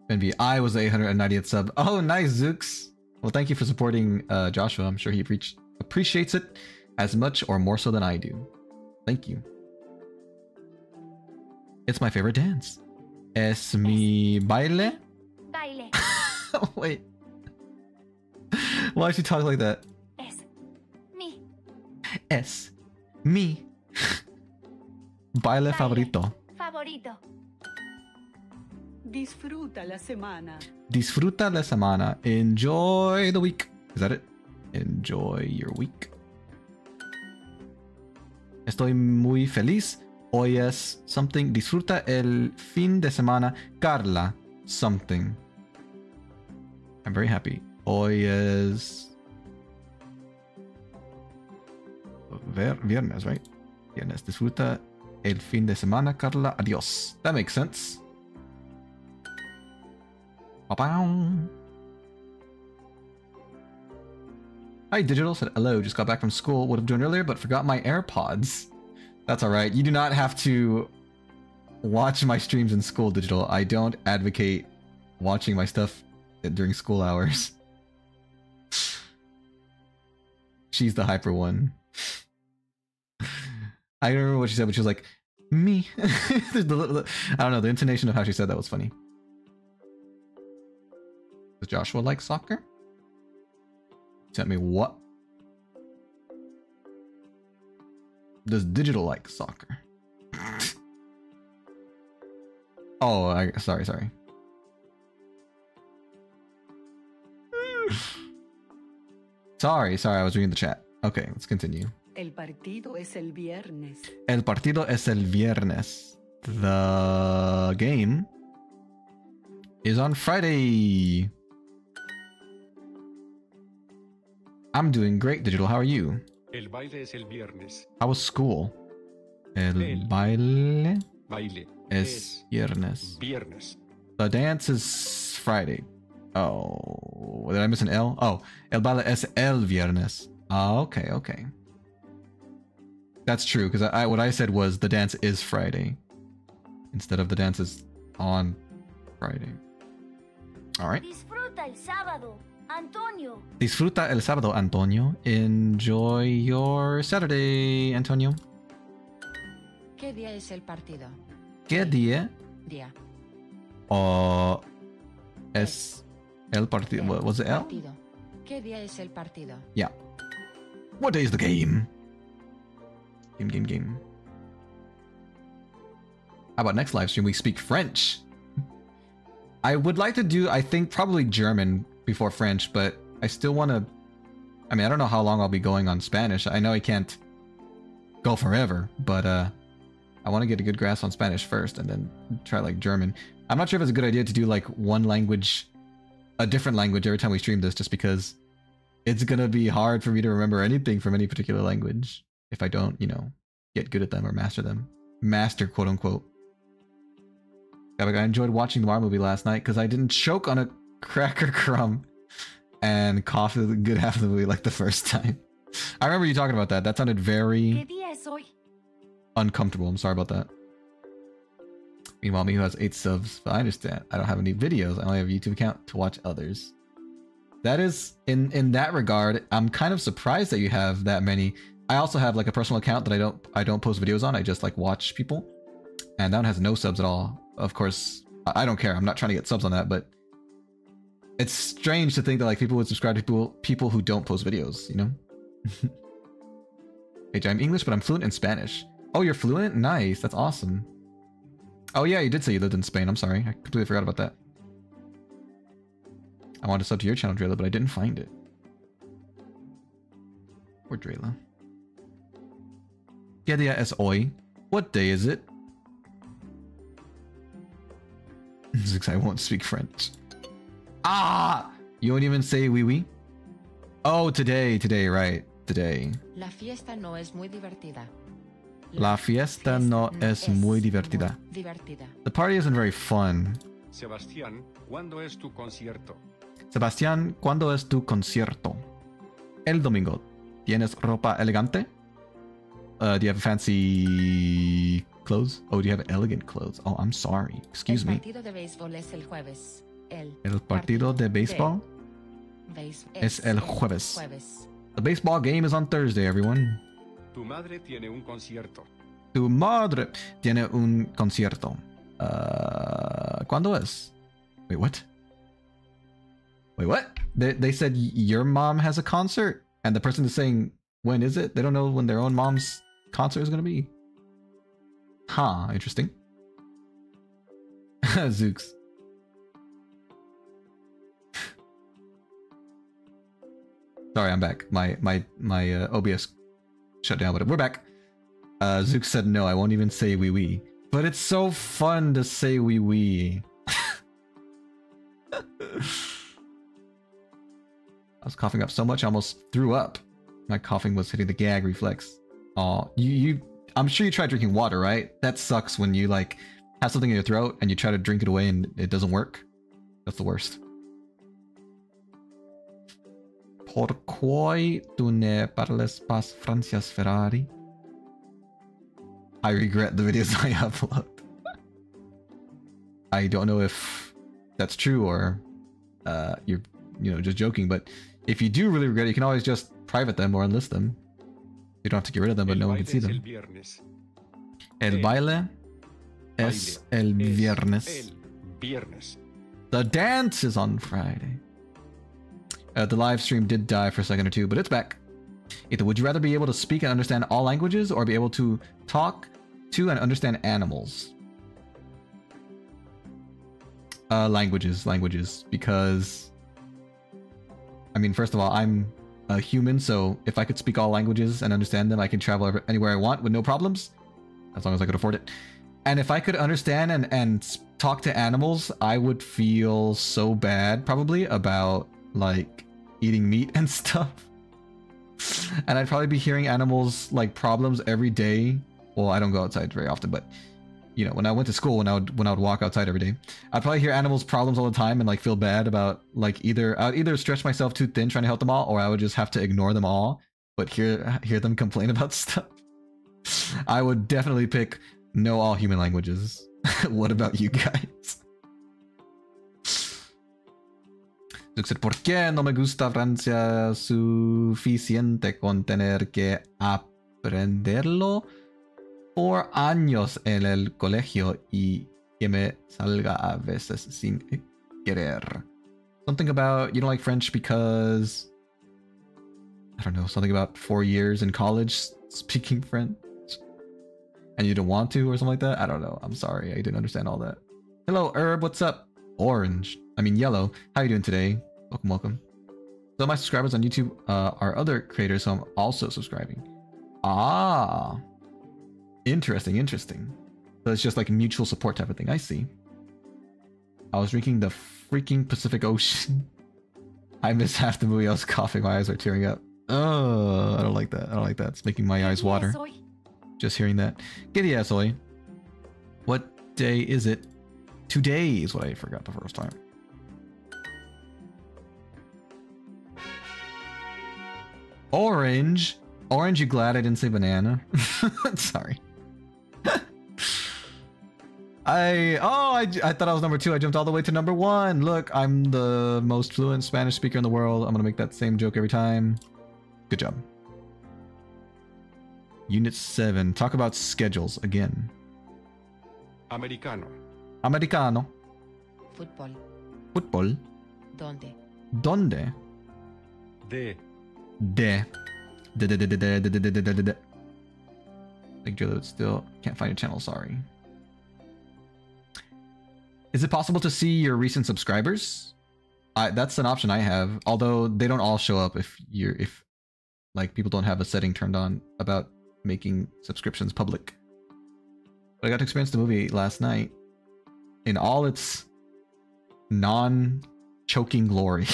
Envy, I was the 890th sub. Oh, nice, Zooks. Well, thank you for supporting uh, Joshua. I'm sure he appreciates it as much or more so than I do. Thank you. It's my favorite dance. Es mi baile. Baile. *laughs* Wait. Why should she talk like that? Es. Mi. Es mi baile favorito. Favorito. Disfruta la semana. Disfruta la semana. Enjoy the week. Is that it? Enjoy your week. Estoy muy feliz. Hoy es something. Disfruta el fin de semana. Carla. Something. I'm very happy. Hoy es. viernes, right? Viernes. Disfruta el fin de semana, Carla. Adios. That makes sense. Ba-bow. Hi, Digital said hello. Just got back from school. Would have joined earlier, but forgot my AirPods. That's all right. You do not have to watch my streams in school, Digital. I don't advocate watching my stuff during school hours. She's the hyper one. I don't remember what she said, but she was like, me. *laughs* I don't know. The intonation of how she said that was funny. Does Joshua like soccer? Tell me what? Does digital like soccer? *laughs* oh, I sorry, sorry. *laughs* sorry, sorry, I was reading the chat. Okay, let's continue. El partido es el viernes. El partido es el viernes. The game is on Friday. I'm doing great, Digital. How are you? El baile es el viernes. How was school? El El. baile Baile es viernes. viernes. The dance is Friday. Oh, did I miss an L? Oh, el baile es el viernes. Oh, okay, okay. That's true because I, I what I said was the dance is Friday instead of the dance is on Friday. All right. Disfruta el sábado. Antonio. Disfruta el sábado, Antonio. Enjoy your Saturday, Antonio. ¿Qué día es el partido? ¿Qué día Día. o es el partido? El What was it L? Partido. ¿Qué día es el partido? Yeah. What day is the game? Game, game, game. How about next live stream we speak French? I would like to do, I think, probably German before French, but I still want to. I mean, I don't know how long I'll be going on Spanish. I know I can't go forever, but uh, I want to get a good grasp on Spanish first and then try like German. I'm not sure if it's a good idea to do like one language, a different language every time we stream this, just because it's gonna be hard for me to remember anything from any particular language if I don't, you know, get good at them or master them. Master, quote unquote. Yeah, like, I enjoyed watching the Marvel movie last night because I didn't choke on a cracker crumb and cough a good half of the movie like the first time. *laughs* I remember you talking about that. That sounded very uncomfortable. I'm sorry about that. Meanwhile, me who has eight subs, but I understand. I don't have any videos. I only have a YouTube account to watch others. That is in in that regard, I'm kind of surprised that you have that many. I also have like a personal account that I don't I don't post videos on. I just like watch people. And that one has no subs at all. Of course, I don't care. I'm not trying to get subs on that, but it's strange to think that like people would subscribe to people people who don't post videos, you know? *laughs* Hey, I'm English, but I'm fluent in Spanish. Oh, you're fluent? Nice. That's awesome. Oh yeah, you did say you lived in Spain. I'm sorry. I completely forgot about that. I wanted to sub to your channel, Drayla, but I didn't find it. Poor Drayla. ¿Qué día es hoy? What day is it? *laughs* Because I won't speak French. Ah! You won't even say oui oui? Oh, today, today, right. Today. La fiesta no es muy divertida. La fiesta no es muy divertida. muy divertida. The party isn't very fun. Sebastián, ¿cuándo es tu concierto? Sebastián, ¿cuándo es tu concierto? El domingo. ¿Tienes ropa elegante? Uh, do you have fancy clothes? Oh, do you have elegant clothes? Oh, I'm sorry. Excuse el me. partido de béisbol es el jueves. El, El partido de béisbol es el jueves. jueves. The baseball game is on Thursday, everyone. Tu madre tiene un concierto. Tu madre tiene un concierto. Uh, ¿Cuándo es? Wait, what? Wait, what? They, they said your mom has a concert, and the person is saying, when is it? They don't know when their own mom's concert is going to be. Huh, interesting. *laughs* Zooks. Sorry, I'm back. My my my uh, OBS shut down, but we're back. Uh, Zook said no, I won't even say wee wee. But it's so fun to say wee wee. *laughs* I was coughing up so much I almost threw up. My coughing was hitting the gag reflex. Oh, you, you. I'm sure you tried drinking water, right? That sucks when you like have something in your throat and you try to drink it away and it doesn't work. That's the worst. Por qué tu ne parles pas Francias Ferrari? I regret the videos *laughs* I upload. I don't know if that's true or uh, you're, you know, just joking. But if you do really regret it, you can always just private them or enlist them. You don't have to get rid of them, but El no one can see them. El El baile es el viernes. El viernes. The dance is on Friday. Uh, the live stream did die for a second or two, but it's back. Ethan, would you rather be able to speak and understand all languages or be able to talk to and understand animals? Uh, languages, languages, because I mean, first of all, I'm a human, so if I could speak all languages and understand them, I can travel anywhere I want with no problems, as long as I could afford it. And if I could understand and and talk to animals, I would feel so bad probably about like eating meat and *laughs* stuff. And I'd probably be hearing animals like problems every day. Well, I don't go outside very often, but you know, when I went to school, when I would when I would walk outside every day, I'd probably hear animals' problems all the time and like feel bad about like either I'd either stretch myself too thin trying to help them all, or I would just have to ignore them all, but hear hear them *laughs* complain about stuff. I would definitely pick know all human languages. *laughs* what about you guys? ¿Por qué no me gusta Francia suficiente con tener que aprenderlo por años en el colegio y que me salga a veces sin querer? Something about you don't like French because I don't know, something about four years in college speaking French and you don't want to or something like that. I don't know. I'm sorry. I didn't understand all that. Hello, Herb. What's up? Orange. I mean, yellow. How you doing today? Welcome, welcome. So my subscribers on YouTube uh, are other creators, so I'm also subscribing. Ah, interesting, interesting. So it's just like mutual support type of thing. I see. I was drinking the freaking Pacific Ocean. *laughs* I missed half the movie. I was coughing. My eyes are tearing up. Oh, I don't like that. I don't like that. It's making my eyes water. Just hearing that. Giddy Soy. What day is it? Today is what I forgot the first time. Orange. Orange, you glad I didn't say banana? *laughs* Sorry. *laughs* I oh I, I thought I was number two. I jumped all the way to number one. Look, I'm the most fluent Spanish speaker in the world. I'm gonna make that same joke every time. Good job. Unit seven. Talk about schedules again. Americano. Americano. Fútbol. Football. ¿Dónde? Donde? De. De. De de de de de de de de de de. Like Joe still can't find your channel, sorry. Is it possible to see your recent subscribers? I, that's an option I have, although they don't all show up if you're if like people don't have a setting turned on about making subscriptions public. But I got to experience the movie last night in all its non-choking glory.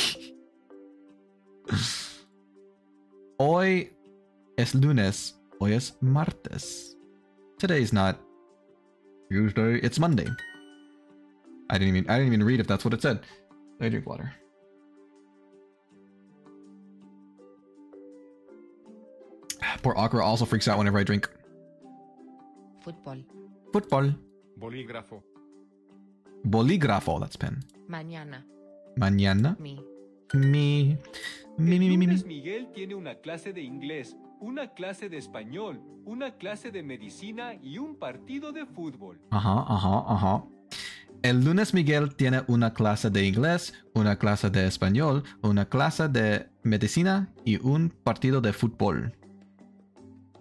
Hoy es lunes. Hoy es martes. Today's not Tuesday. It's Monday. I didn't even I didn't even read if that's what it said. I drink water. *sighs* Poor Akira also freaks out whenever I drink. Football. Football. Bolígrafo. Bolígrafo, that's pen. Mañana. Mañana. Mi. Mi. Mi, mi, mi, mi, mi. Lunes Miguel tiene una clase de inglés, una clase de español, una clase de medicina y un partido de fútbol. Ajá, ajá, ajá. El lunes Miguel tiene una clase de inglés, una clase de español, una clase de medicina y un partido de fútbol.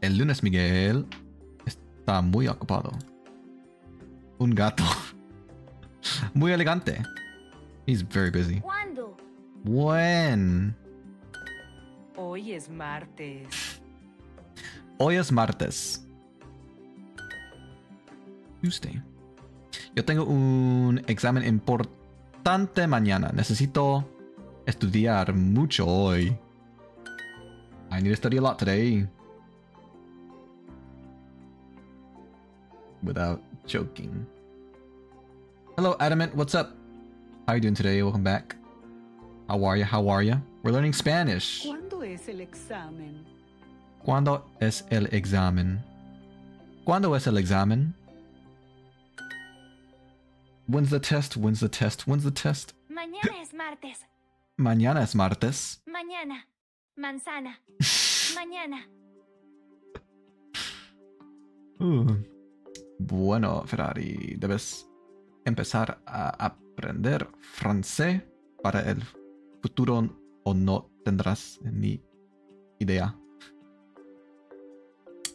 El lunes Miguel está muy ocupado. Un gato. *laughs* Muy elegante. He's very busy. When? Hoy es martes. Hoy es martes. Tuesday. Yo tengo un examen importante mañana. Necesito estudiar mucho hoy. I need to study a lot today. without joking. Hello, Adamant. What's up? How you doing today? Welcome back. How are you? How are you? We're learning Spanish. ¿Cuándo es el examen? ¿Cuándo es el examen? ¿Cuándo es el examen? When's the test? When's the test? When's the test? Mañana es martes. *laughs* Mañana es martes. Mañana. Manzana. *laughs* Mañana. Uh. Bueno, Ferrari, debes empezar a aprender francés para el futuro o no tendrás ni idea.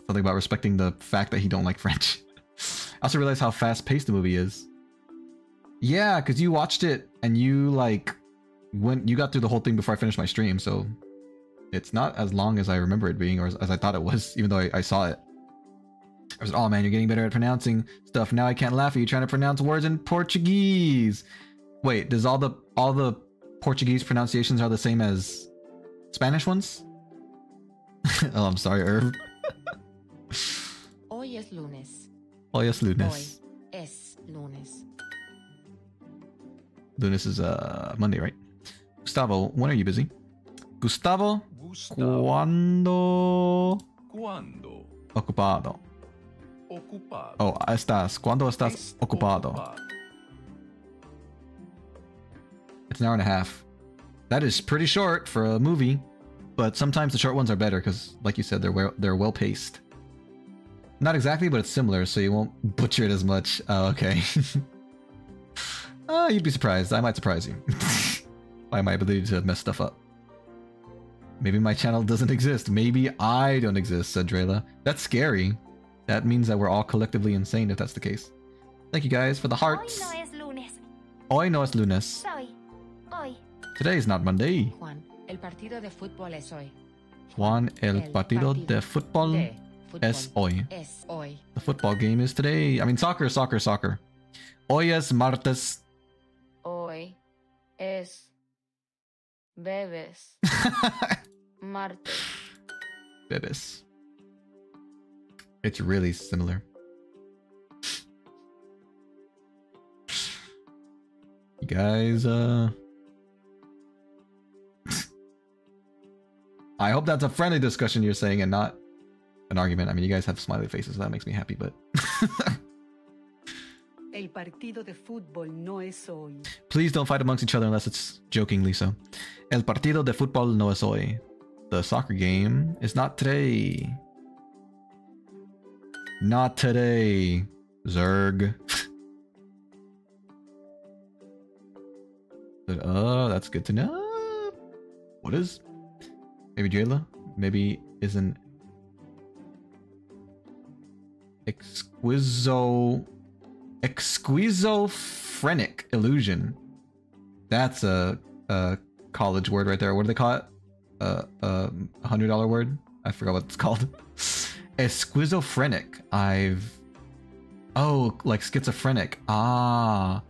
Something about respecting the fact that he don't like French. *laughs* I also realized how fast paced the movie is. Yeah, because you watched it and you like went you got through the whole thing before I finished my stream, so it's not as long as I remember it being or as, as I thought it was, even though I, I saw it. I was like, oh man, you're getting better at pronouncing stuff. Now I can't laugh at you trying to pronounce words in Portuguese. Wait, does all the all the Portuguese pronunciations are the same as Spanish ones? *laughs* oh, I'm sorry, Irv. *laughs* Hoy es lunes. Hoy es lunes. Hoy es lunes. Lunes is uh Monday, right? Gustavo, when are you busy? Gustavo, Gustavo. cuando ¿Cuándo? ocupado? Ocupado. Oh, estás. ¿Cuándo estás Es ocupado? It's an hour and a half. That is pretty short for a movie, but sometimes the short ones are better because, like you said, they're well, they're well paced. Not exactly, but it's similar, so you won't *laughs* butcher it as much. Oh, okay. oh, *laughs* you'd be surprised. I might surprise you by my ability to mess stuff up. Maybe my channel doesn't exist. Maybe I don't exist, said Drela. That's scary. That means that we're all collectively insane if that's the case. Thank you guys for the Hoy hearts. no es lunes. Hoy no es lunes. Soy. Today is not Monday. Juan, el partido de fútbol es hoy. Juan, el partido de fútbol de fútbol es hoy. Es hoy. The football game is today. I mean, soccer, soccer, soccer. Hoy es martes. Hoy es bebes. *laughs* Martes. Bebes. It's really similar. You guys, uh. I hope that's a friendly discussion you're saying and not an argument. I mean, you guys have smiley faces, so that makes me happy, but. *laughs* El partido de fútbol no es hoy. Please don't fight amongst each other unless it's jokingly so. El partido de fútbol no es hoy. The soccer game is not today. Not today. Zerg. *laughs* But, oh, that's good to know. What is? Maybe Jayla? Maybe is an exquiso exquizophrenic illusion. That's a, a college word right there. What do they call it? A a hundred dollar word. I forgot what it's *laughs* called. Exquizophrenic. I've oh like schizophrenic. Ah,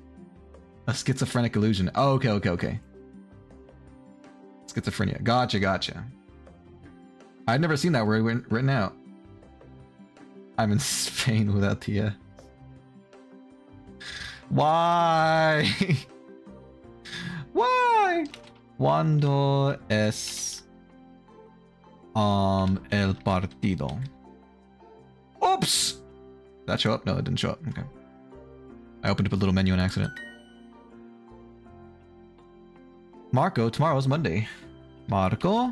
a schizophrenic illusion. Oh, okay, okay, okay. Schizophrenia. Gotcha, gotcha. I'd never seen that word written out. I'm in *laughs* Spain without the. Uh... Why? *laughs* Why? Cuando es um el partido? Oops. Did that show up? No, it didn't show up. Okay. I opened up a little menu on accident. Marco, tomorrow's Monday. Marco,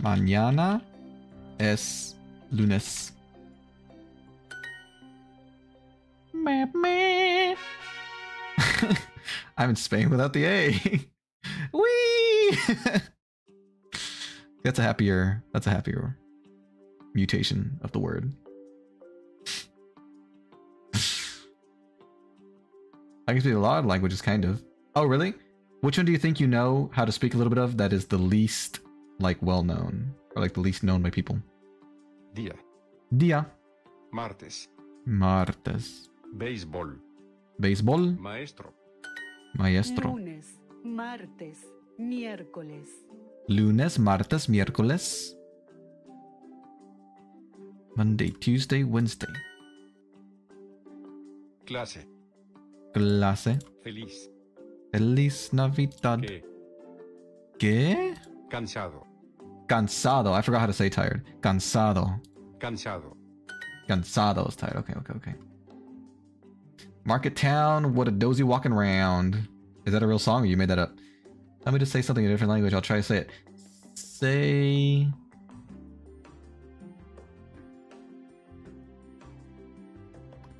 mañana es Lunas. *laughs* I'm in Spain without the A. *laughs* Wee! *laughs* that's a happier. That's a happier mutation of the word. I can speak a lot of languages, kind of. Oh, really? Which one do you think you know how to speak a little bit of that is the least, like, well known? Like, the least known by people? Día. Dia. Martes. Martes. Béisbol. Béisbol. Maestro. Maestro. Lunes, martes, miércoles. Lunes, martes, miércoles. Monday, Tuesday, Wednesday. Clase. Clase. Feliz. Feliz Navidad. Que. ¿Qué? Cansado. Cansado. I forgot how to say tired. Cansado. Cansado. Cansado is tired. Okay, okay, okay. Market Town, what a dozy walking round. Is that a real song or you made that up? Let me just say something in a different language. I'll try to say it. Say.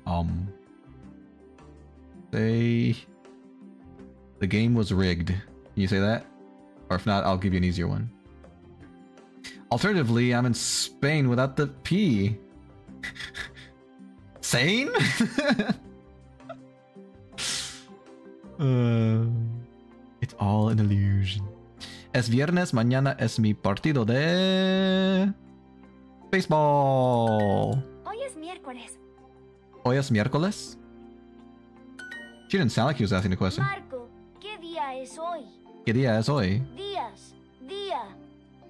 Um. Say. The game was rigged. Can you say that? Or if not, I'll give you an easier one. Alternatively, I'm in Spain without the P. *laughs* Sane? *laughs* uh, it's all an illusion. Es viernes, mañana es mi partido de baseball. Hoy es miércoles. Hoy es miércoles. She didn't sound like he was asking a question. Marco, ¿qué día es hoy? ¿Qué día es hoy? Días. Día.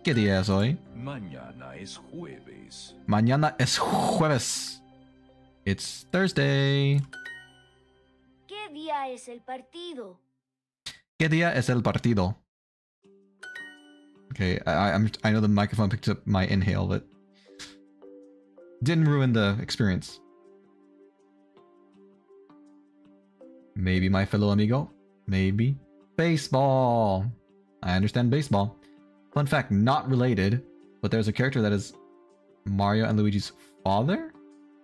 ¿Qué día es hoy? Mañana es jueves. Mañana es jueves. It's Thursday. ¿Qué día es el partido? ¿Qué día es el partido? Okay, I, I'm I know the microphone picked up my inhale, but didn't ruin the experience. Maybe my fellow amigo. Maybe baseball. I understand baseball. Fun fact, not related, but there's a character that is Mario and Luigi's father.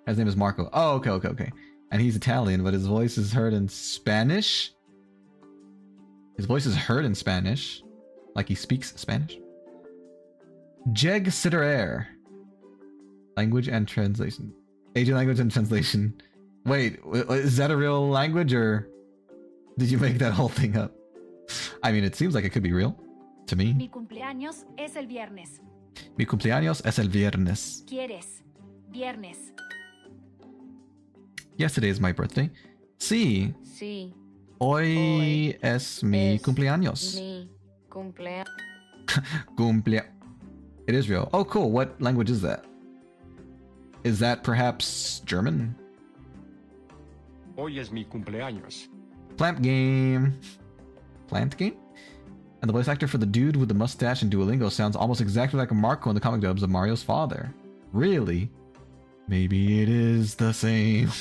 His name is Marco. Oh, okay, okay, okay. And he's Italian, but his voice is heard in Spanish. His voice is heard in Spanish, like he speaks Spanish. Jeg sitter Language and translation. Asian language and translation. Wait, is that a real language or did you make that whole thing up? I mean, it seems like it could be real to me. Mi cumpleaños es el viernes. Mi cumpleaños es el viernes. ¿Quieres? Viernes. Yesterday is my birthday. Sí, Sí. hoy Hoy es mi es cumpleaños. Mi cumpleaños. *laughs* Cumplea. It is real. Oh, cool. What language is that? Is that perhaps German? Hoy es mi cumpleaños. Plant game. Plant game? And the voice actor for the dude with the mustache in Duolingo sounds almost exactly like a Marco in the comic dubs of Mario's father. Really? Maybe it is the same.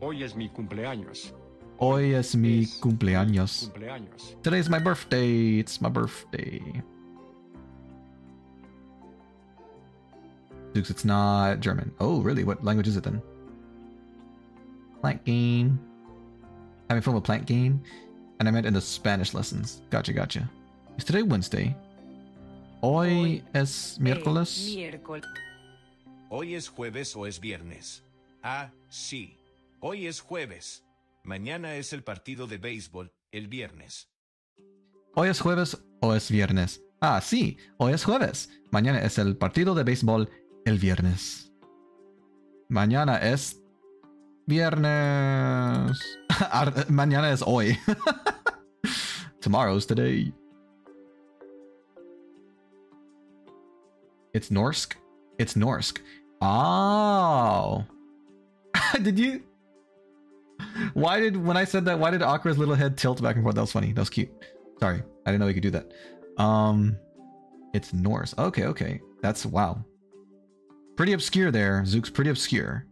Hoy es mi cumpleaños. Hoy es mi cumpleaños. Cumpleaños. Today's my birthday. It's my birthday. Dukes, it's not German. Oh, really? What language is it then? Plant game. Having fun with plant game? And I meant in the Spanish lessons. Gotcha, gotcha. Is today Wednesday? Hoy es miércoles? Miércoles. Hoy es jueves o es viernes. Ah, sí. Hoy es jueves. Mañana es el partido de béisbol, el viernes. Hoy es jueves o es viernes. Ah, sí, hoy es jueves. Mañana es el partido de béisbol el viernes. Mañana es viernes. *laughs* Mañana es hoy. *laughs* Tomorrow's today. It's Norsk. It's Norsk. Oh. *laughs* did you? Why did when I said that? Why did Akira's little head tilt back and forth? That was funny. That was cute. Sorry, I didn't know you could do that. Um, it's Norse. Okay, okay. That's wow. Pretty obscure there. Zook's pretty obscure.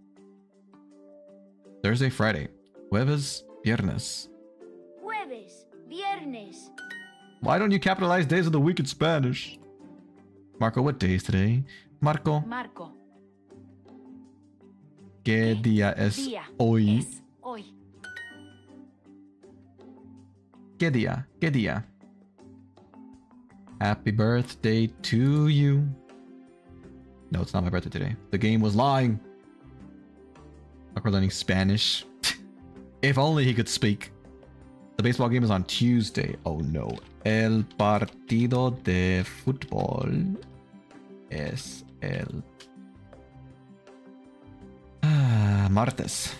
Thursday, Friday. Jueves, viernes. Jueves. Viernes. Why don't you capitalize days of the week in Spanish? Marco, what day is today? Marco, Marco. ¿qué día es Día. hoy? Es hoy. ¿Qué día? ¿Qué día? Happy birthday to you. No, it's not my birthday today. The game was lying. Like we're learning Spanish. *laughs* if only he could speak. The baseball game is on Tuesday. Oh no. El partido de fútbol es el Ah, martes.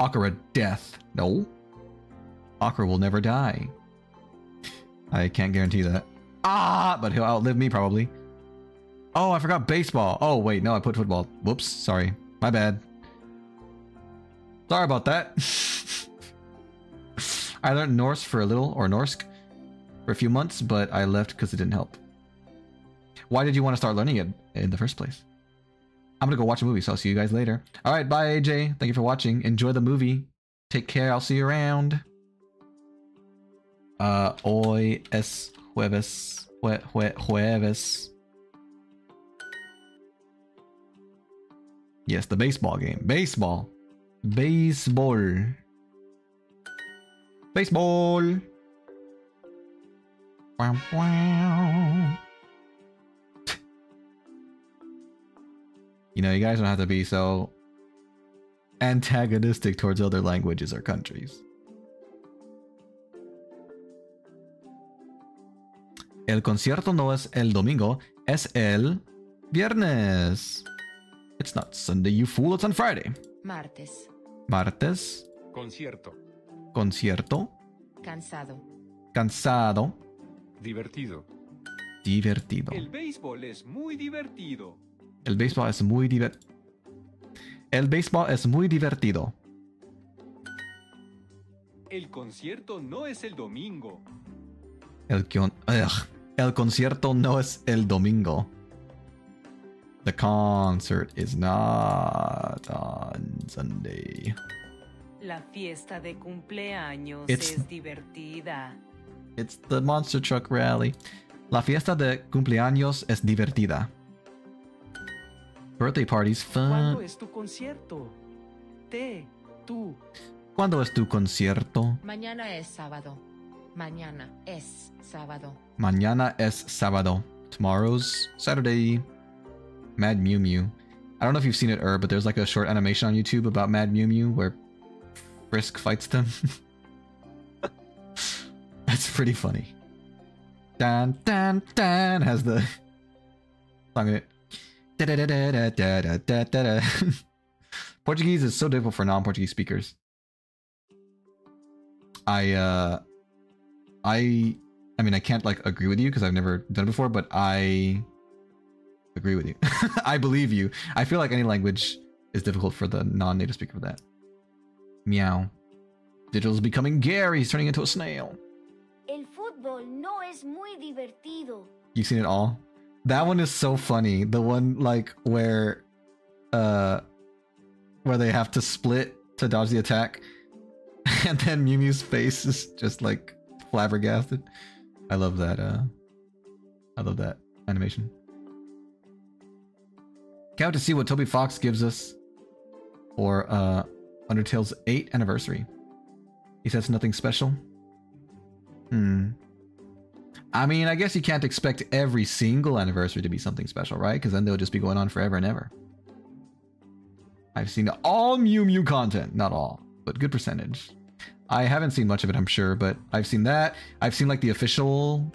Akira death. No. Akira will never die. I can't guarantee that. Ah, but he'll outlive me probably. Oh, I forgot baseball. Oh, wait, no, I put football. Whoops, sorry. My bad. Sorry about that. *laughs* I learned Norse for a little, or Norsk, for a few months, but I left because it didn't help. Why did you want to start learning it in the first place? I'm gonna go watch a movie, so I'll see you guys later. All right, bye, AJ. Thank you for watching. Enjoy the movie. Take care. I'll see you around. Uh, hoy es jueves. Jue, jue, jueves. Yes, the baseball game. Baseball. Baseball. Baseball. Wow, wow. you know, you guys don't have to be so antagonistic towards other languages or countries. El concierto no es el domingo, es el viernes. It's not Sunday, you fool, it's on Friday. Martes. Martes, Concierto. concierto, Cansado. cansado, Divertido. divertido. El béisbol es muy divertido. El béisbol es muy divertido. El béisbol es muy divertido. El concierto no es el domingo. El, con- ugh. el concierto no es el domingo. The concert is not on Sunday. La fiesta de cumpleaños It's- es divertida. It's the monster truck rally. La fiesta de cumpleaños es divertida. Birthday parties ¿Cuándo es tu concierto? Te, tú. ¿Cuándo es tu concierto? Mañana es sábado. Mañana es sábado. Mañana es sábado. Tomorrow's Saturday. Mad Mew Mew. I don't know if you've seen it, Er, but there's like a short animation on YouTube about Mad Mew Mew where Frisk fights them. *laughs* That's pretty funny. Dan Dan Dan has the song in it. Da, da, da, *laughs* Portuguese is so difficult for non-Portuguese speakers. I uh I I mean I can't like agree with you because I've never done it before, but I agree with you. *laughs* I believe you. I feel like any language is difficult for the non-native speaker for that. Meow. Digital's becoming Gary. He's turning into a snail. El fútbol no es muy divertido. You've seen it all? That one is so funny. The one like where uh where they have to split to dodge the attack. *laughs* And then Mew Mew's face is just like flabbergasted. I love that uh I love that animation. Can't wait to see what Toby Fox gives us for uh Undertale's 8th anniversary. He says nothing special. Hmm. I mean, I guess you can't expect every single anniversary to be something special, right? Because then they'll just be going on forever and ever. I've seen all Mew Mew content. Not all, but good percentage. I haven't seen much of it, I'm sure, but I've seen that. I've seen like the official,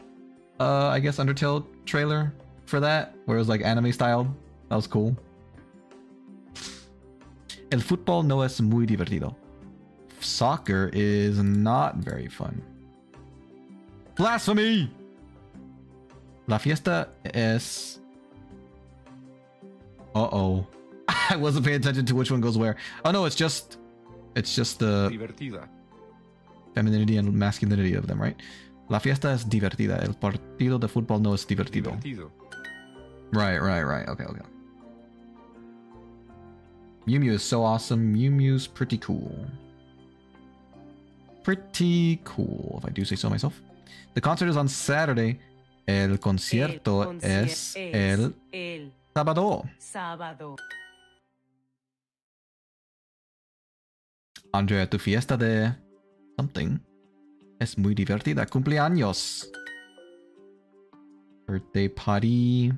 uh, I guess, Undertale trailer for that, where it was like anime style. That was cool. El fútbol no es muy divertido. Soccer is not very fun. Blasphemy! La fiesta es. Uh oh. *laughs* I wasn't paying attention to which one goes where. Oh no, it's just. It's just the Divertida. femininity and masculinity of them, right? La fiesta es divertida. El partido de fútbol no es divertido. Divertido. Right, right, right. Okay, okay. Mew Mew is so awesome. Mew Mew's pretty cool. Pretty cool, if I do say so myself. The concert is on Saturday. El concierto El es concier- el el sábado. sábado. Andrea, tu fiesta de something es muy divertida. Cumpleaños. Birthday party.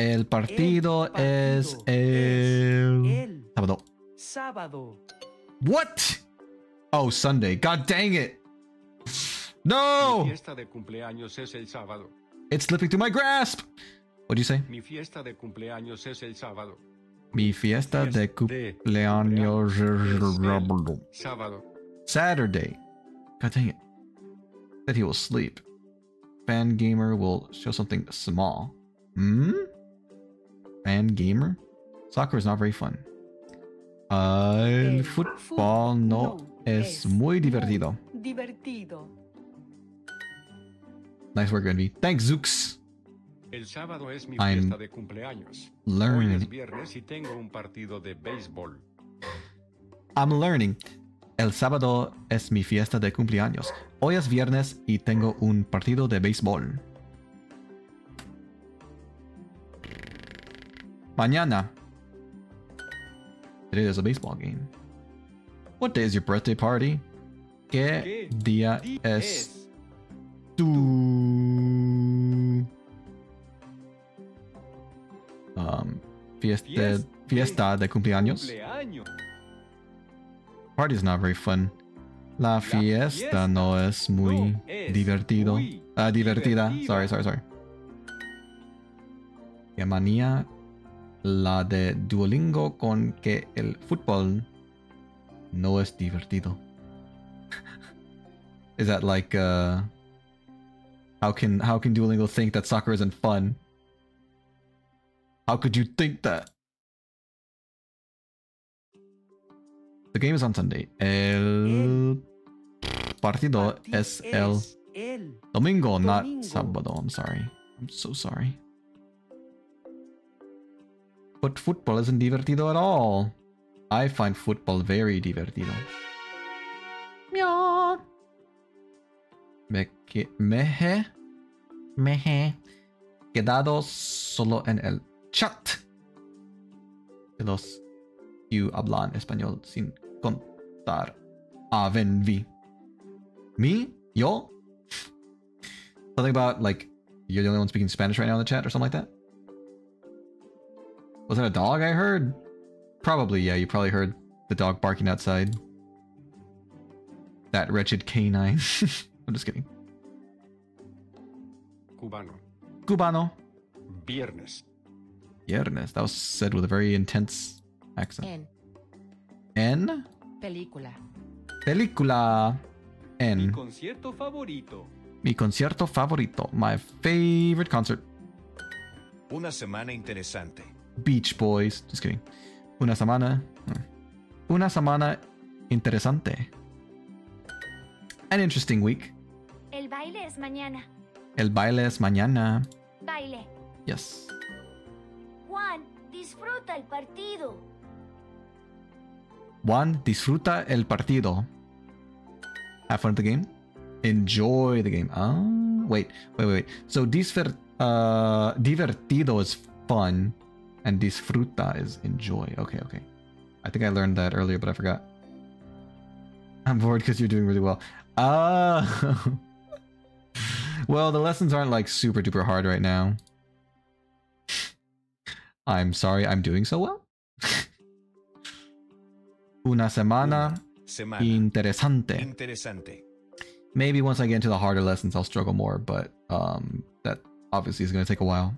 El partido, partido es es el el sábado. sábado. What? Oh, Sunday. God dang it. Mi No! fiesta de cumpleaños es el sábado. It's slipping through my grasp. What do you say? Mi fiesta de cumpleaños es el sábado. Mi fiesta de Fiesta de cumpleaños. Sábado. Saturday. God dang it. That he will sleep. Fangamer will show something small. Hmm? Fan gamer? Soccer is not very fun. El fútbol no es muy divertido. Divertido. Nice work, Envy. Thanks, Zooks. El sábado es mi I'm fiesta de cumpleaños. Hoy Learning. es viernes y tengo un partido de béisbol. I'm learning. El sábado es mi fiesta de cumpleaños. Hoy es viernes y tengo un partido de béisbol. Mañana. Today there's a baseball game. What day is your birthday party? ¿Qué ¿Qué día es tu um, fiesta, fiesta de cumpleaños? Party is not very fun. La fiesta no es muy divertido. Ah, divertida. Sorry, sorry, sorry. Manía la de Duolingo con que el fútbol no es divertido. *laughs* is that like uh how can how can Duolingo think that soccer isn't fun? How could you think that? The game is on Sunday. El partido Parti- es el el. domingo, not sábado. I'm sorry. I'm so sorry. But football isn't divertido at all. I find football very divertido. Meow. Me, que, me he, me he quedado solo en el chat de los que hablan español sin contar ah, a Venvi. Me? Yo? Something about like you're the only one speaking Spanish right now in the chat or something like that? Was that a dog I heard? Probably, yeah, you probably heard the dog barking outside. That wretched canine. *laughs* I'm just kidding. Cubano. Cubano. Viernes. Viernes. That was said with a very intense accent. En En película. película. Mi En concierto favorito. mi concierto favorito. My favorite concert. Una semana interesante. Beach Boys. Just kidding. Una semana. hmm. Una semana interesante. An interesting week. El baile es mañana. El baile es mañana. Baile. Yes. Juan, disfruta el partido. Juan, disfruta el partido. Have fun at the game. Enjoy the game. Wait, wait, wait, wait. So disfer, uh, divertido is fun, and disfruta is enjoy. Okay, okay. I think I learned that earlier, but I forgot. I'm bored because you're doing really well. Ah. *laughs* well, the lessons aren't like super duper hard right now. I'm sorry, I'm doing so well. *laughs* Una semana Semana. interesante. Interesante. Maybe once I get into the harder lessons, I'll struggle more, but um, that obviously is going to take a while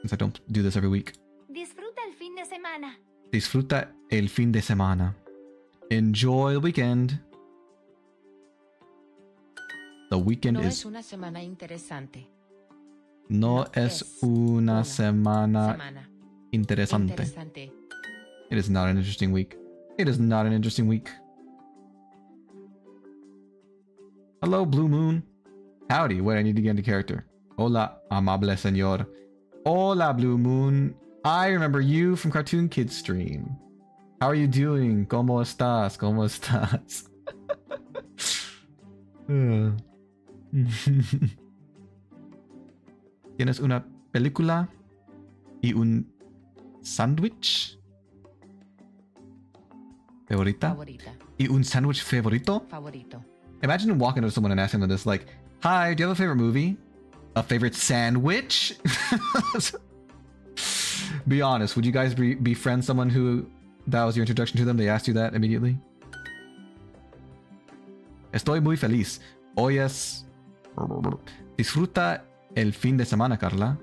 since I don't do this every week. Disfruta el fin de semana. Enjoy the weekend. The weekend No is es una semana interesante. no no es es una una semana Semana interesante. interesante. It is not an interesting week. It is not an interesting week. Hello, Blue Moon. Howdy. Wait, I need to get into character. Hola, amable señor. Hola, Blue Moon. I remember you from Cartoon Kids stream. How are you doing? ¿Cómo estás? ¿Cómo estás? *laughs* ¿Tienes una película y un sándwich? ¿Favorita? Favorita. ¿Y un sándwich favorito? Favorito. Imagine walking up to someone and asking them this, like, "Hi, do you have a favorite movie? A favorite sandwich?" *laughs* be honest. Would you guys be befriend someone who that was your introduction to them? They asked you that immediately. Estoy muy feliz. Hoy es. Disfruta el fin de semana, Carla.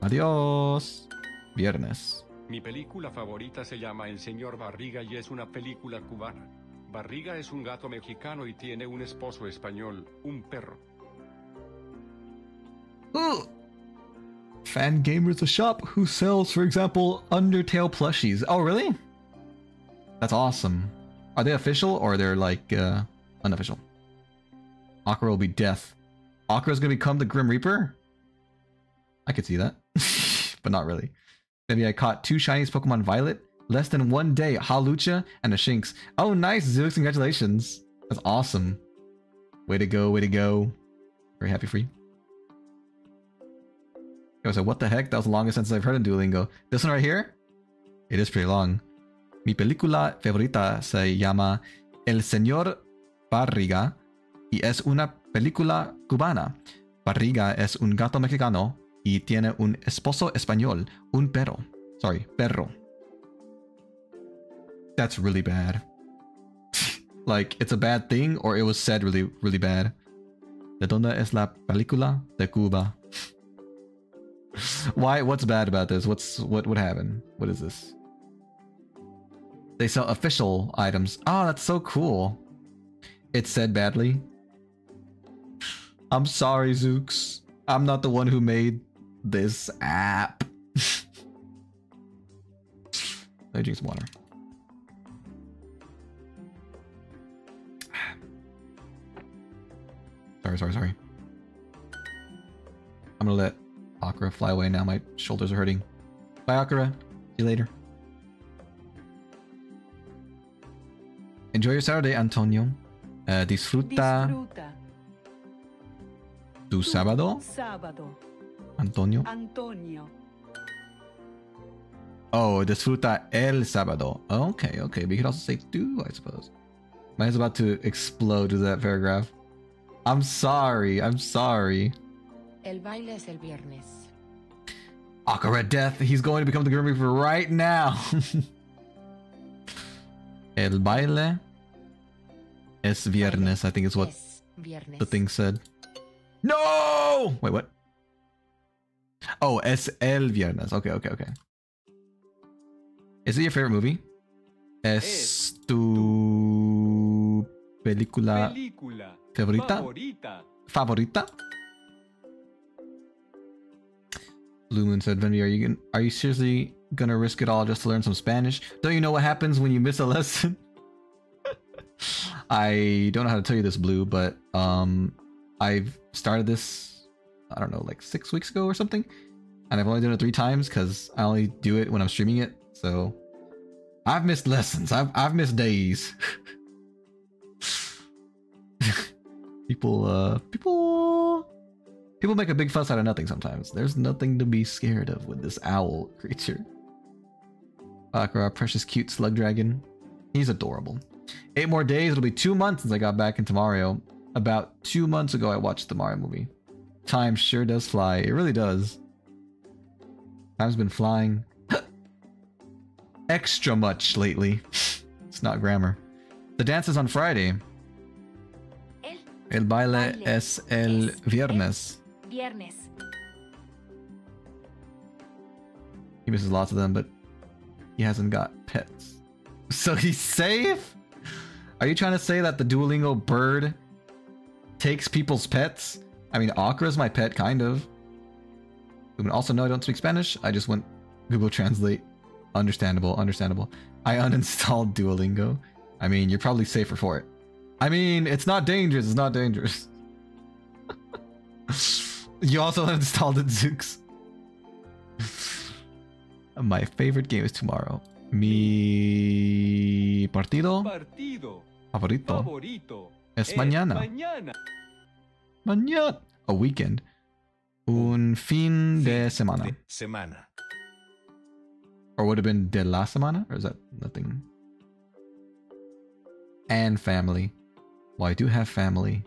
Adiós. Viernes. Mi película favorita se llama El señor Barriga y es una película cubana. Barriga es un gato mexicano y tiene un esposo español, un perro. Ugh. Fangamer's a shop who sells, for example, Undertale plushies. Oh, really? That's awesome. Are they official or they're like uh, unofficial? Akira will be death. Akira's gonna become the Grim Reaper? I could see that. *laughs* but not really. Maybe I caught two shinies Pokemon Violet. Less than one day. Hawlucha and a Shinx. Oh, nice, Zooks. Congratulations. That's awesome. Way to go, way to go. Very happy for you. I was like, what the heck? That was the longest sentence I've heard in Duolingo. This one right here? It is pretty long. Mi película favorita se llama El Señor Barriga y es una película cubana. Barriga es un gato mexicano y tiene un esposo español, un perro. Sorry, perro. That's really bad. *laughs* like, it's a bad thing or it was said really, really bad. ¿De dónde es la película? De Cuba. *laughs* *laughs* Why? What's bad about this? What's what? What happened? What is this? They sell official items. Oh, that's so cool. It said badly. I'm sorry, Zooks. I'm not the one who made this app. *laughs* Me drink some water. *sighs* Sorry, sorry, sorry. I'm gonna let Akira fly away now. My shoulders are hurting. Bye, Akira. See you later. Enjoy your Saturday, Antonio. Uh, disfruta, Disfruta. tu sábado, Sábado. Antonio. Antonio. Oh, disfruta el sábado. Okay, okay. We could also say do, I suppose. Mine's about to explode with that paragraph. I'm sorry. I'm sorry. El baile es el viernes. Akira Death. He's going to become the Grim Reaper right now. *laughs* El baile es viernes, I think is what Es the thing said. No! Wait, what? Oh, es el viernes. Okay, okay, okay. Is it your favorite movie? Es Es tu película Película. favorita? Favorita. Moon said, Vendy, are you are you seriously gonna risk it all just to learn some Spanish? Don't you know what happens when you miss a lesson? *laughs* I don't know how to tell you this, Blue, but um, I've started this, I don't know, like six weeks ago or something, and I've only done it three times because I only do it when I'm streaming it. So I've missed lessons. I've I've missed days. *laughs* people, uh, people, people make a big fuss out of nothing sometimes. There's nothing to be scared of with this owl creature. Akira, precious cute slug dragon. He's adorable. Eight more days, it'll be two months since I got back into Mario. About two months ago, I watched the Mario movie. Time sure does fly. It really does. Time's been flying *gasps* extra much lately. *sighs* it's not grammar. The dance is on Friday. El baile es el es viernes. Viernes. He misses lots of them, but he hasn't got pets. *laughs* So he's safe? Are you trying to say that the Duolingo bird takes people's pets? I mean, Akira's my pet, kind of. Also, no, I don't speak Spanish. I just went Google Translate. Understandable, understandable. I uninstalled Duolingo. I mean, you're probably safer for it. I mean, it's not dangerous. It's not dangerous. *laughs* you also installed it, Zooks. *laughs* My favorite game is tomorrow. Mi partido Partido. favorito Favorito. es mañana. Mañana. Mañana. A weekend. Un fin de semana. De semana. Or would have been de la semana? Or is that nothing? And family. Well, I do have family.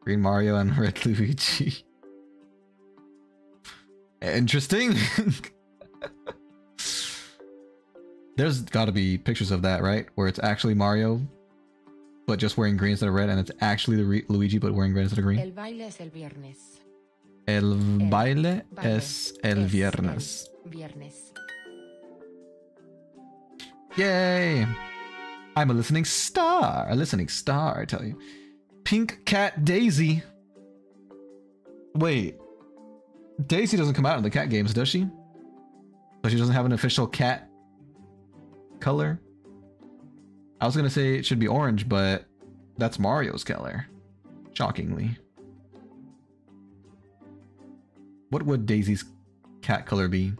Green Mario and *laughs* Red Luigi. Interesting. There's got to be pictures of that, right? Where it's actually Mario, but just wearing green instead of red, and it's actually the Luigi, but wearing red instead of green. El baile es el viernes. El baile baile es el es viernes. el viernes. Yay! I'm a listening star. A listening star, I tell you. Pink Cat Daisy. Wait. Daisy doesn't come out in the cat games, does she? So she doesn't have an official cat color? I was gonna say it should be orange, but that's Mario's color. Shockingly. What would Daisy's cat color be?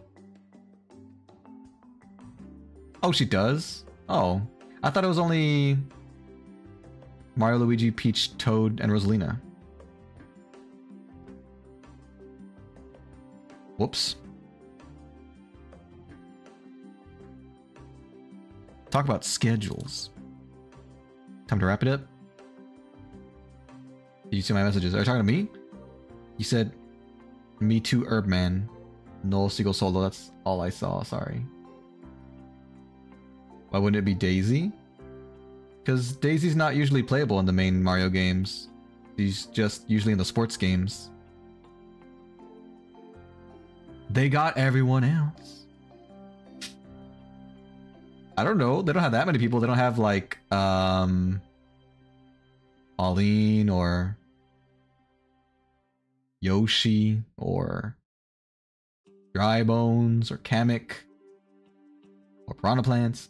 Oh, she does? Oh. I thought it was only Mario, Luigi, Peach, Toad, and Rosalina. Whoops. Talk about schedules. Time to wrap it up. Did you see my messages? Are you talking to me? You said, me too, Herbman. No Seagull Solo. That's all I saw. Sorry. Why wouldn't it be Daisy? Because Daisy's not usually playable in the main Mario games. She's just usually in the sports games. They got everyone else. I don't know. They don't have that many people. They don't have like um Pauline or Yoshi or Dry Bones or Kamek or Piranha Plants.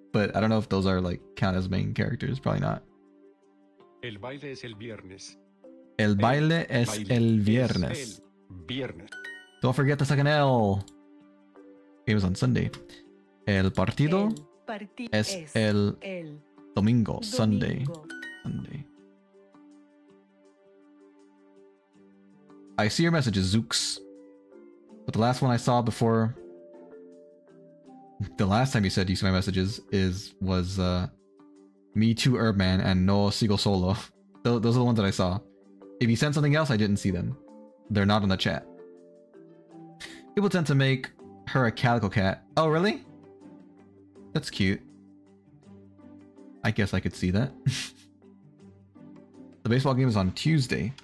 *laughs* but I don't know if those are like count as main characters. Probably not. El baile es el viernes. El baile es baile el es viernes. el viernes. Don't forget the second L. Game is on Sunday. El partido El parti- es el el domingo. Sunday. domingo. Sunday. I see your messages, Zooks. But the last one I saw before *laughs* the last time you said you see my messages is was uh me too Herbman and no Seagull Solo. Tho- Those are the ones that I saw. If you sent something else, I didn't see them. They're not in the chat. People tend to make her a calico cat. Oh, really? That's cute. I guess I could see that. *laughs* the baseball game is on Tuesday.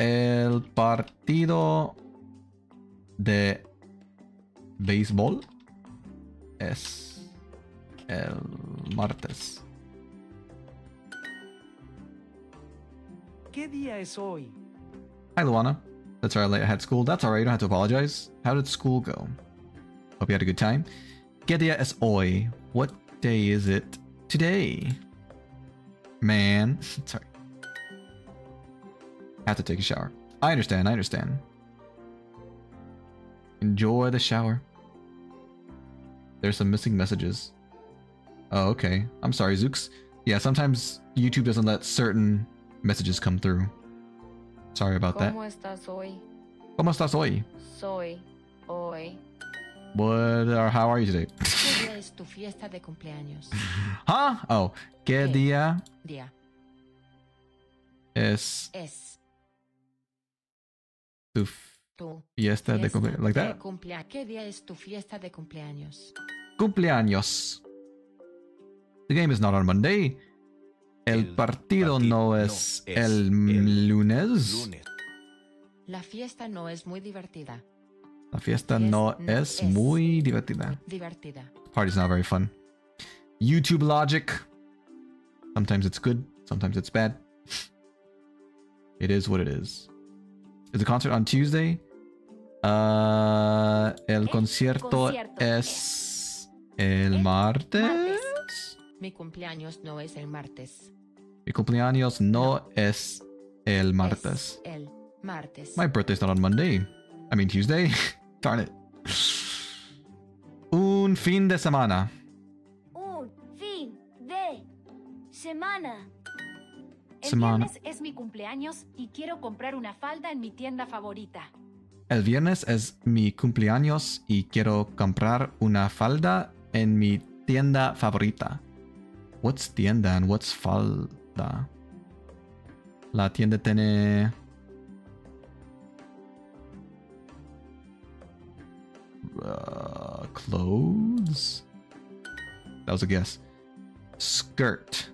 El partido de béisbol es el martes. ¿Qué día es hoy? Hi, Luana. That's right, I had school. That's alright, you don't have to apologize. How did school go? Hope you had a good time. ¿Qué día es hoy? What day is it today? Man. *laughs* Sorry. Have to take a shower. I understand, I understand. Enjoy the shower. There's some missing messages. Oh, okay. I'm sorry, Zooks. Yeah, sometimes YouTube doesn't let certain messages come through. Sorry about that. ¿Cómo estás hoy? ¿Cómo estás hoy? Soy hoy. What or how are you today? ¿Qué día es tu fiesta de cumpleaños? *laughs* huh? Oh, ¿qué ¿Qué? día Día. es Es tu tu fiesta de cumpleaños? Like that? cumplea- ¿Qué día es tu fiesta de cumpleaños? Cumpleaños. The game is not on Monday. El, El partido no no es, es el, lunes. La fiesta no es muy divertida. La fiesta Fies- no no es es. muy divertida. Divertida. Party's not very fun. YouTube logic. Sometimes it's good, sometimes it's bad. *laughs* It is what it is. Is the concert on Tuesday? Uh, el concierto, es el martes. Mi cumpleaños no es el martes. Mi cumpleaños no es el martes. Es el martes. My birthday's not on Monday. I mean Tuesday. *laughs* Darn it. Un fin de semana. Un fin de semana. El Semana. viernes es mi cumpleaños y quiero comprar una falda en mi tienda favorita. El viernes es mi cumpleaños y quiero comprar una falda en mi tienda favorita. What's tienda and what's La tienda tiene... Uh, clothes? That was a guess. Skirt.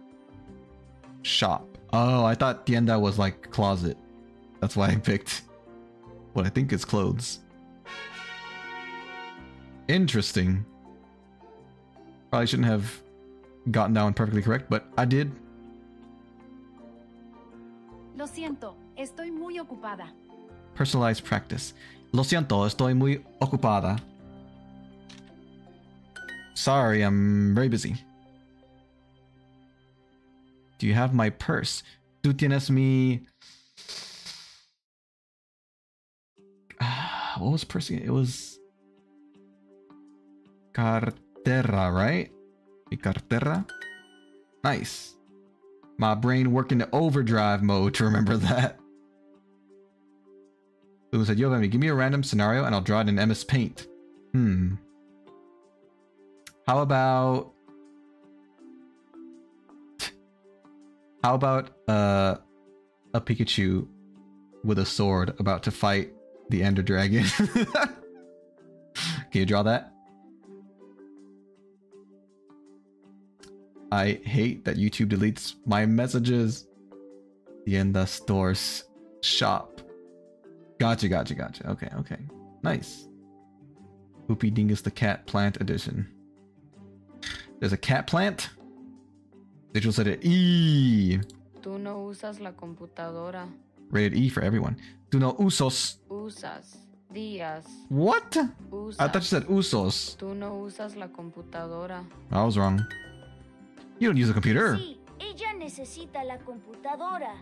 Shop. Oh, I thought tienda was like closet. That's why I picked what I think is clothes. Interesting. Probably shouldn't have gotten that one perfectly correct, but I did. Lo siento, estoy muy ocupada. Personalized practice. Lo siento, estoy muy ocupada. Sorry, I'm very busy. Do you have my purse? Tú tienes mi. Ah, what was purse? It was. Cartera, right? Mi cartera? Nice. My brain working in overdrive mode to remember that. Lulu said, Yo, Vemi, give me a random scenario and I'll draw it in MS Paint. Hmm. How about How about uh a Pikachu with a sword about to fight the Ender Dragon? *laughs* Can you draw that? I hate that YouTube deletes my messages. The Enda Stores shop. Gotcha, gotcha, gotcha. Okay, okay. Nice. Poopy Dingus the Cat Plant Edition. There's a cat plant? Digital said it. E. Tú no usas la computadora. Rated E for everyone. Do no usos. Usas. Días. What? Usas. I thought you said usos. Tú no usas la computadora. I was wrong. You don't use a computer. Sí, ella necesita la computadora.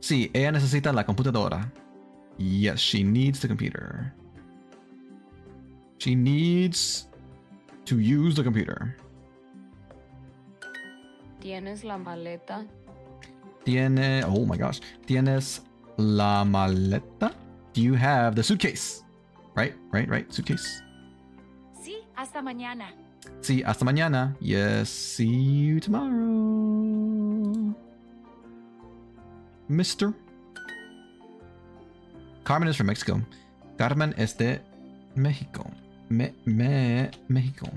Sí, ella necesita la computadora. Yes, she needs the computer. She needs to use the computer. ¿Tienes la maleta? Tiene. Oh my gosh. Tienes la maleta? Do you have the suitcase? Right, right, right. Suitcase. Sí, hasta mañana. See, hasta mañana. Yes, see you tomorrow. Mister. Carmen is from Mexico. Carmen es de México. Me, me, México.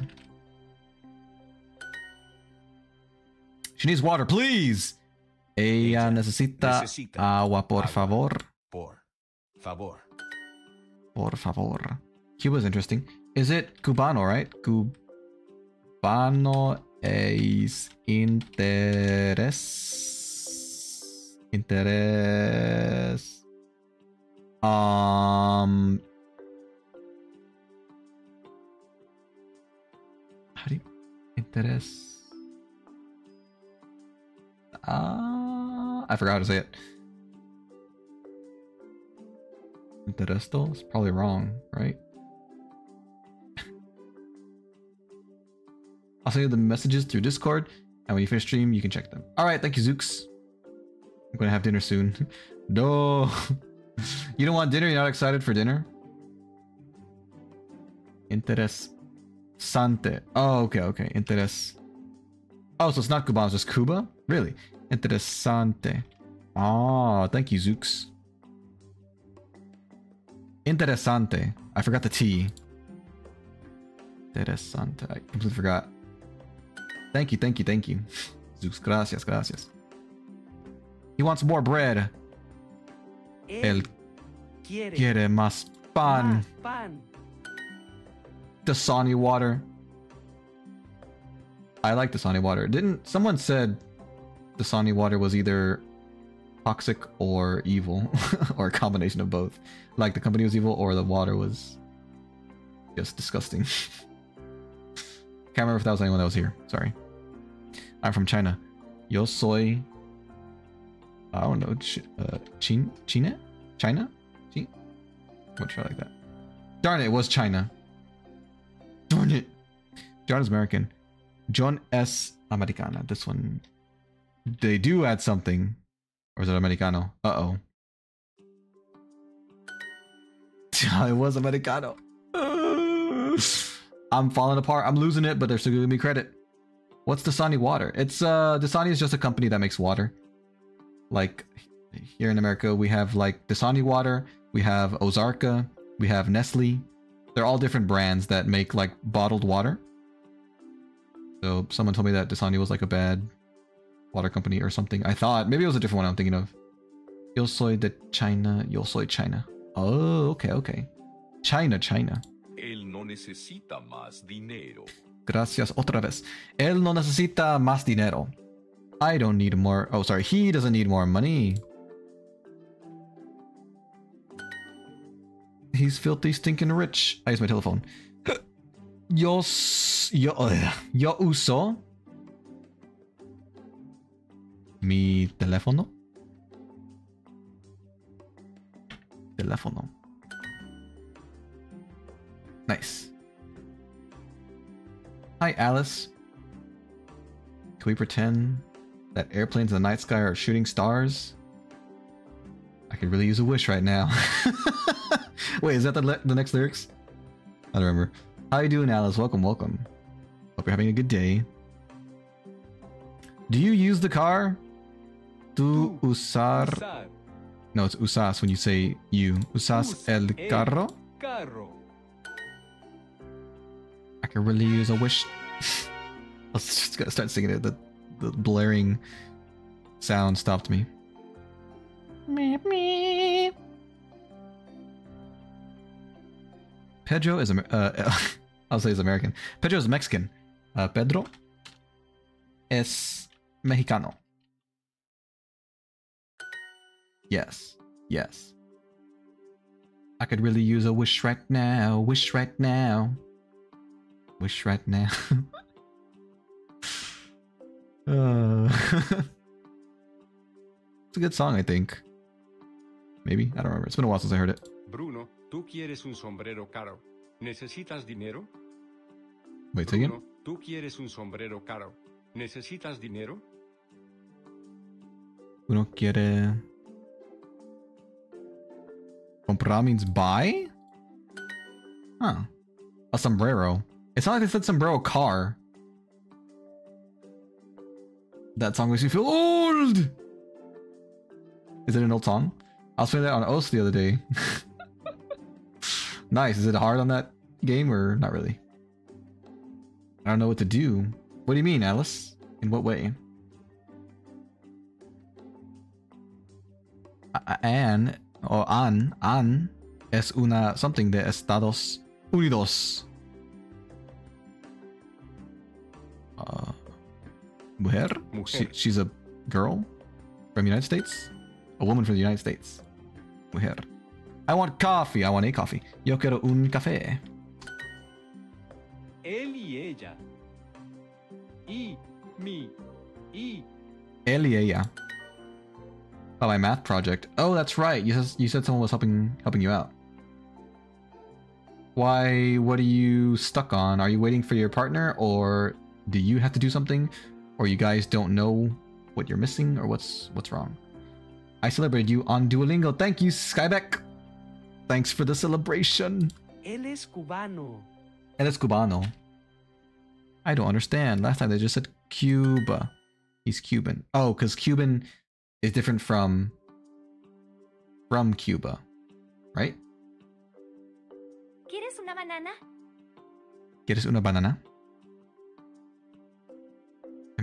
She needs water, please. Ella necesita, necesita agua, por agua. favor. Por favor. Por favor. Cuba's interesting. Is it cubano, right? Cubano es interés. Interés. Um. How do you. Interés. Ah, I forgot how to say it. Interesto? It's probably wrong, right? I'll send you the messages through Discord, and when you finish stream, you can check them. All right, thank you, Zooks. I'm gonna have dinner soon. *laughs* no, *laughs* you don't want dinner. You're not excited for dinner. Interesante. Oh, okay, okay. Interes. Oh, so it's not Cuba, it's just Cuba? Really? Interesante. Oh, thank you, Zooks. Interesante. I forgot the T. Interesante. I completely forgot. Thank you, thank you, thank you. Zooks, gracias, gracias. He wants more bread. Él El quiere quiere más pan. más pan. Dasani water. I like Dasani water. Didn't someone said Dasani water was either toxic or evil *laughs* or a combination of both? Like the company was evil or the water was just disgusting. *laughs* Can't remember if that was anyone that was here. Sorry. I'm from China. Yo soy. I don't know. Ch- uh, Chin China? China? Chin? I'm try like that. Darn it, it was China. Darn it. John is American. John S. Americana. This one. They do add something. Or is it Americano? Uh oh. *laughs* it was Americano. *sighs* I'm falling apart. I'm losing it, but they're still giving me credit. What's Dasani Water? It's uh Dasani is just a company that makes water. Like here in America, we have like Dasani Water, we have Ozarka, we have Nestle. They're all different brands that make like bottled water. So someone told me that Dasani was like a bad water company or something. I thought maybe it was a different one I'm thinking of. Yo soy de China, yo soy China. Oh, okay, okay. China, China. Él no necesita más dinero. Gracias otra vez. Él no necesita más dinero. I don't need more. Oh, sorry. He doesn't need more money. He's filthy, stinking rich. I use my telephone. Yo, yo, yo uso. Mi teléfono. Teléfono. Nice. Hi, Alice. Can we pretend that airplanes in the night sky are shooting stars? I could really use a wish right now. *laughs* Wait, is that the, the next lyrics? I don't remember. How you doing, Alice? Welcome, welcome. Hope you're having a good day. Do you use the car? Tu usar. No, it's usas when you say you. Usas el el carro? Carro. I could really use a wish. *laughs* I was just gonna start singing it. The, the blaring sound stopped me. Meep, meep. Pedro is Amer- uh, *laughs* I'll say he's American. Pedro is Mexican. Uh, Pedro es mexicano. Yes, yes. I could really use a wish right now. Wish right now. Wish right now. *laughs* uh, *laughs* it's a good song, I think. Maybe I don't remember. It's been a while since I heard it. Bruno, tú quieres un sombrero caro. ¿Necesitas dinero? Wait, say again. Tú quieres un sombrero caro. ¿Necesitas dinero? Uno quiere. Comprar means buy? Huh. A sombrero. It's not like they said sombrero car. That song makes me feel old! Is it an old song? I was playing that on osu! the other day. *laughs* nice. Is it hard on that game or not really? I don't know what to do. What do you mean, Alice? In what way? A- An o an an es una something de Estados Unidos. Uh, mujer? Mujer. She, she's a girl from the United States. A woman from the United States. Mujer. I want coffee. I want a coffee. Yo quiero un café. Él y ella. Y, mi, y, Él y ella. Oh, my math project. Oh, that's right. You said, you said someone was helping helping you out. Why? What are you stuck on? Are you waiting for your partner, or do you have to do something, or you guys don't know what you're missing, or what's what's wrong? I celebrated you on Duolingo. Thank you, Skybeck. Thanks for the celebration. Él es cubano. Él es cubano. I don't understand. Last time they just said Cuba. He's Cuban. Oh, because Cuban is different from from Cuba, right? ¿Quieres una banana? ¿Quieres una banana?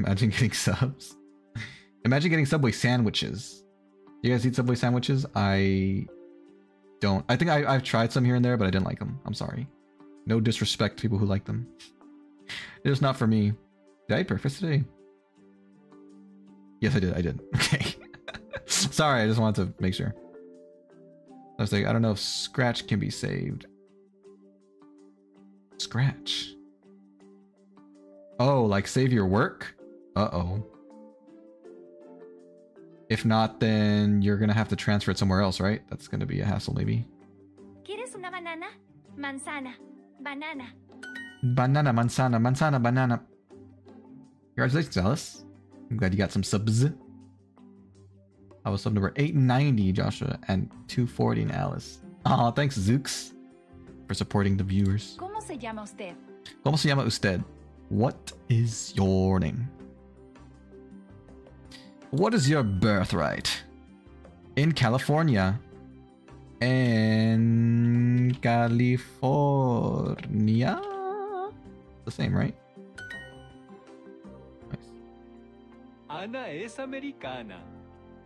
Imagine *laughs* getting subs. Imagine getting Subway sandwiches. You guys eat Subway sandwiches? I don't. I think I, I've tried some here and there, but I didn't like them. I'm sorry. No disrespect to people who like them. It's just not for me. Did I eat breakfast today? Yes, I did. I did. *laughs* Okay. *laughs* sorry, I just wanted to make sure. I was like, I don't know if Scratch can be saved. Scratch. Oh, like save your work? Uh-oh. If not, then you're gonna have to transfer it somewhere else, right? That's gonna be a hassle, maybe. ¿Quieres una banana? Manzana. Banana. Banana, manzana, manzana, banana. Congratulations, Alice. I'm glad you got some subs. I was sub number 890, Joshua, and 240 in Alice. Aw, thanks, Zooks, for supporting the viewers. ¿Cómo se llama usted? ¿Cómo se llama usted? What is your name? What is your birthright? In California. In California? The same, right? Nice. Ana es americana.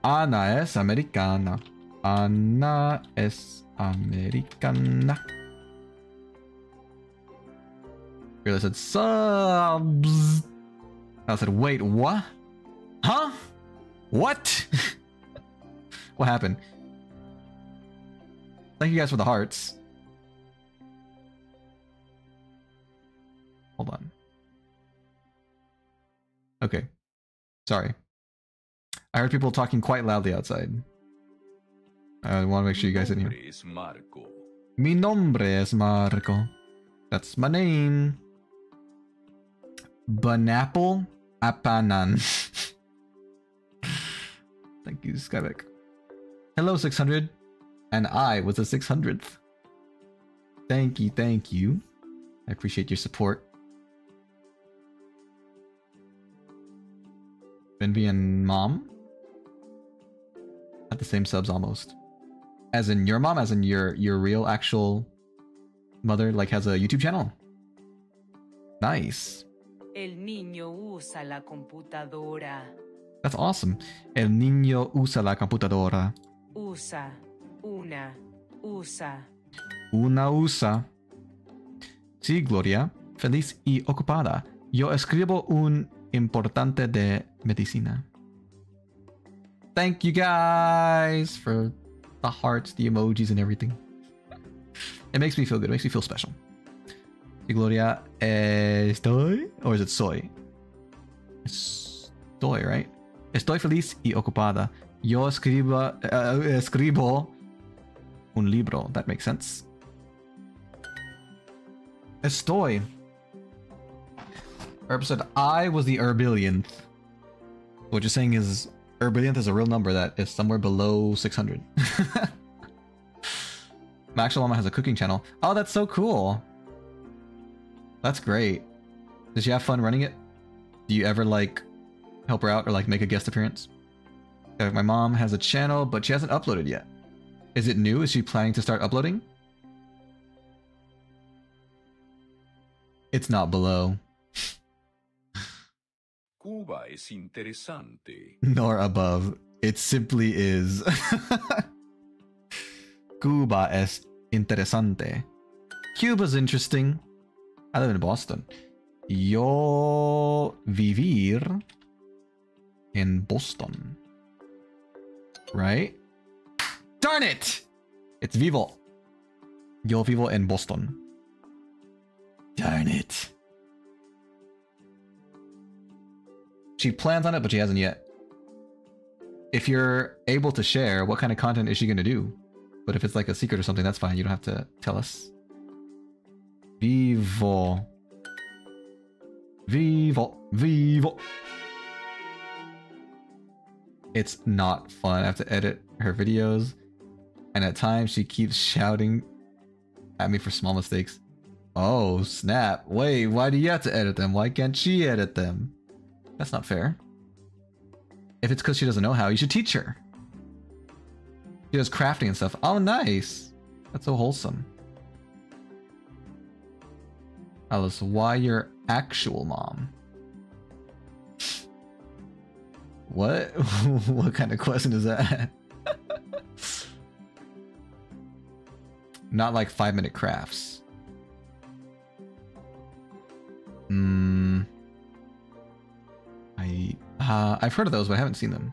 Ana es americana. Ana es americana. Really said subs. I said, wait, what? Huh? What? *laughs* what happened? Thank you guys for the hearts. Hold on. Okay. Sorry. I heard people talking quite loudly outside. I want to make sure you guys hear. Marco. Mi nombre es Marco. That's my name. Banapple Apanan. *laughs* Thank you, Skybeck. Hello, 600. And I was the 600th. Thank you, thank you. I appreciate your support. Benby and mom? At the same subs almost. As in your mom, as in your your real actual mother, like has a YouTube channel. Nice. El niño usa la computadora. That's awesome. El niño usa la computadora. Usa. Una. Usa. Una usa. Sí, Gloria. Feliz y ocupada. Yo escribo un importante de medicina. Thank you guys for the hearts, the emojis, and everything. It makes me feel good. It makes me feel special. Sí, Gloria. Estoy? Or is it soy? Estoy, right? Estoy feliz y ocupada. Yo escribo, uh, escribo un libro. That makes sense. Estoy. Herb said I was the Herbillionth. What you're saying is Herbillionth is a real number that is somewhere below 600. My actual *laughs* mama has a cooking channel. Oh, that's so cool. That's great. Does she have fun running it? Do you ever like help her out or like make a guest appearance? Uh, my mom has a channel, but she hasn't uploaded yet. Is it new? Is she planning to start uploading? It's not below. *laughs* Cuba es interesante. Nor above. It simply is. *laughs* Cuba es interesante. Cuba's interesting. I live in Boston. Yo vivir in Boston. Right? Darn it! It's vivo. Yo vivo in Boston. Darn it. She plans on it, but she hasn't yet. If you're able to share, what kind of content is she going to do? But if it's like a secret or something, that's fine. You don't have to tell us. Vivo. Vivo. Vivo. It's not fun. I have to edit her videos. And at times she keeps shouting at me for small mistakes. Oh, snap. Wait, why do you have to edit them? Why can't she edit them? That's not fair. If it's because she doesn't know how, you should teach her. She does crafting and stuff. Oh, nice. That's so wholesome. Alice, why your actual mom? What? *laughs* what kind of question is that? Not like five minute crafts. Hmm. I uh, I've heard of those, but I haven't seen them.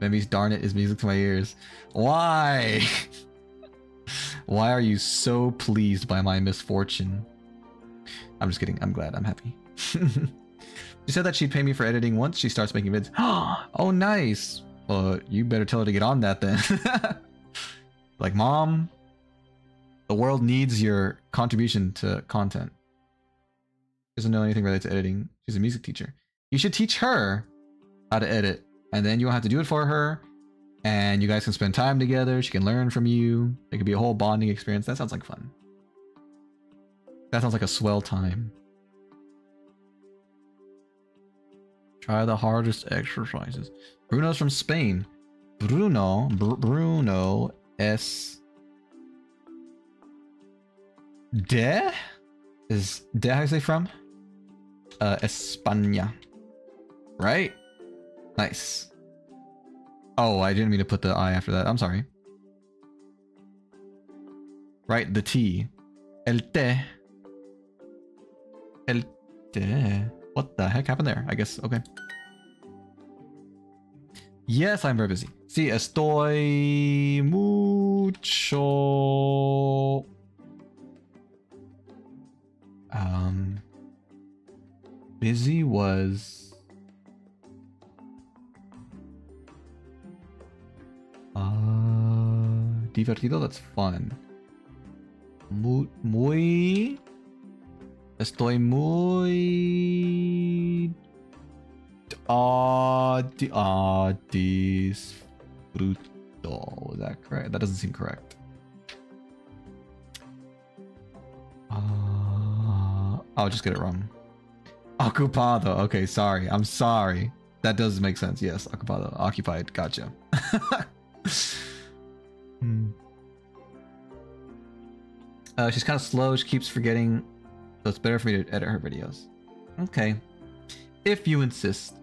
Maybe darn it is music to my ears. Why? *laughs* Why are you so pleased by my misfortune? I'm just kidding. I'm glad. I'm happy. *laughs* she said that she'd pay me for editing once she starts making vids. *gasps* oh, nice. Well, you better tell her to get on that then. *laughs* like, mom, the world needs your contribution to content. She doesn't know anything related to editing. She's a music teacher. You should teach her how to edit, and then you won't have to do it for her. And you guys can spend time together. She can learn from you. It could be a whole bonding experience. That sounds like fun. That sounds like a swell time. Try the hardest exercises. Bruno's from Spain. Bruno, Br Bruno S. De? Is De say from? Uh, España. Right? Nice. Oh, I didn't mean to put the I after that. I'm sorry. Right, the T. El te. El te. What the heck happened there? I guess, okay. Yes, I'm very busy. Sí, estoy mucho... Um, busy was... Uh, divertido, that's fun. Muy... muy Estoy muy. Ah, disfruto. Was that correct? That doesn't seem correct. Uh, I'll just get it wrong. Ocupado. Okay, sorry. I'm sorry. That does make sense. Yes, ocupado. Occupied. Gotcha. *laughs* Hmm. Uh, she's kind of slow. She keeps forgetting. So it's better for me to edit her videos. Okay. If you insist.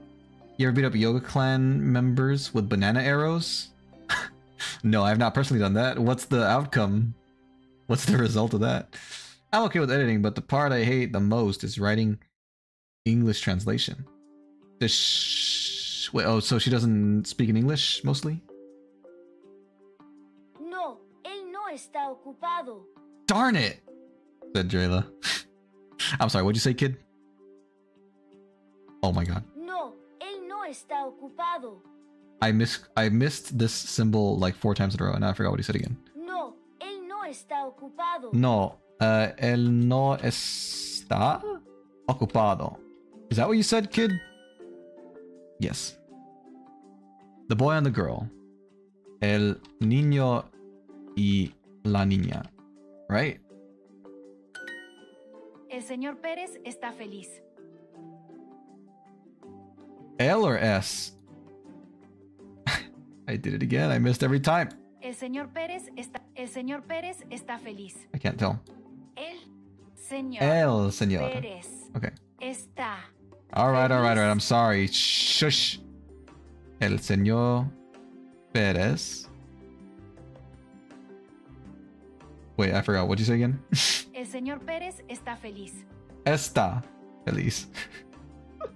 You ever beat up Yoga Clan members with banana arrows? *laughs* no, I have not personally done that. What's the outcome? What's the *laughs* result of that? I'm okay with editing, but the part I hate the most is writing English translation. Does sh- wait, oh, so she doesn't speak in English mostly? No, él no está ocupado. Darn it! Said Drayla. *laughs* I'm sorry, what'd you say, kid? Oh my god. No, él no está ocupado. I miss I missed this symbol like four times in a row and I forgot what he said again. No, él no está ocupado. No, uh, él no está ocupado. Is that what you said, kid? Yes. The boy and the girl. El niño y la niña. Right? El señor Pérez está feliz. L or S? I did it again. I missed every time. El señor Pérez está, el señor Pérez está feliz. I can't tell. El señor El señor. Pérez Okay. está. All right, all right, all right. I'm sorry. Shush. El señor Perez. Wait, I forgot. What'd you say again? *laughs* El señor Pérez está feliz. Está feliz.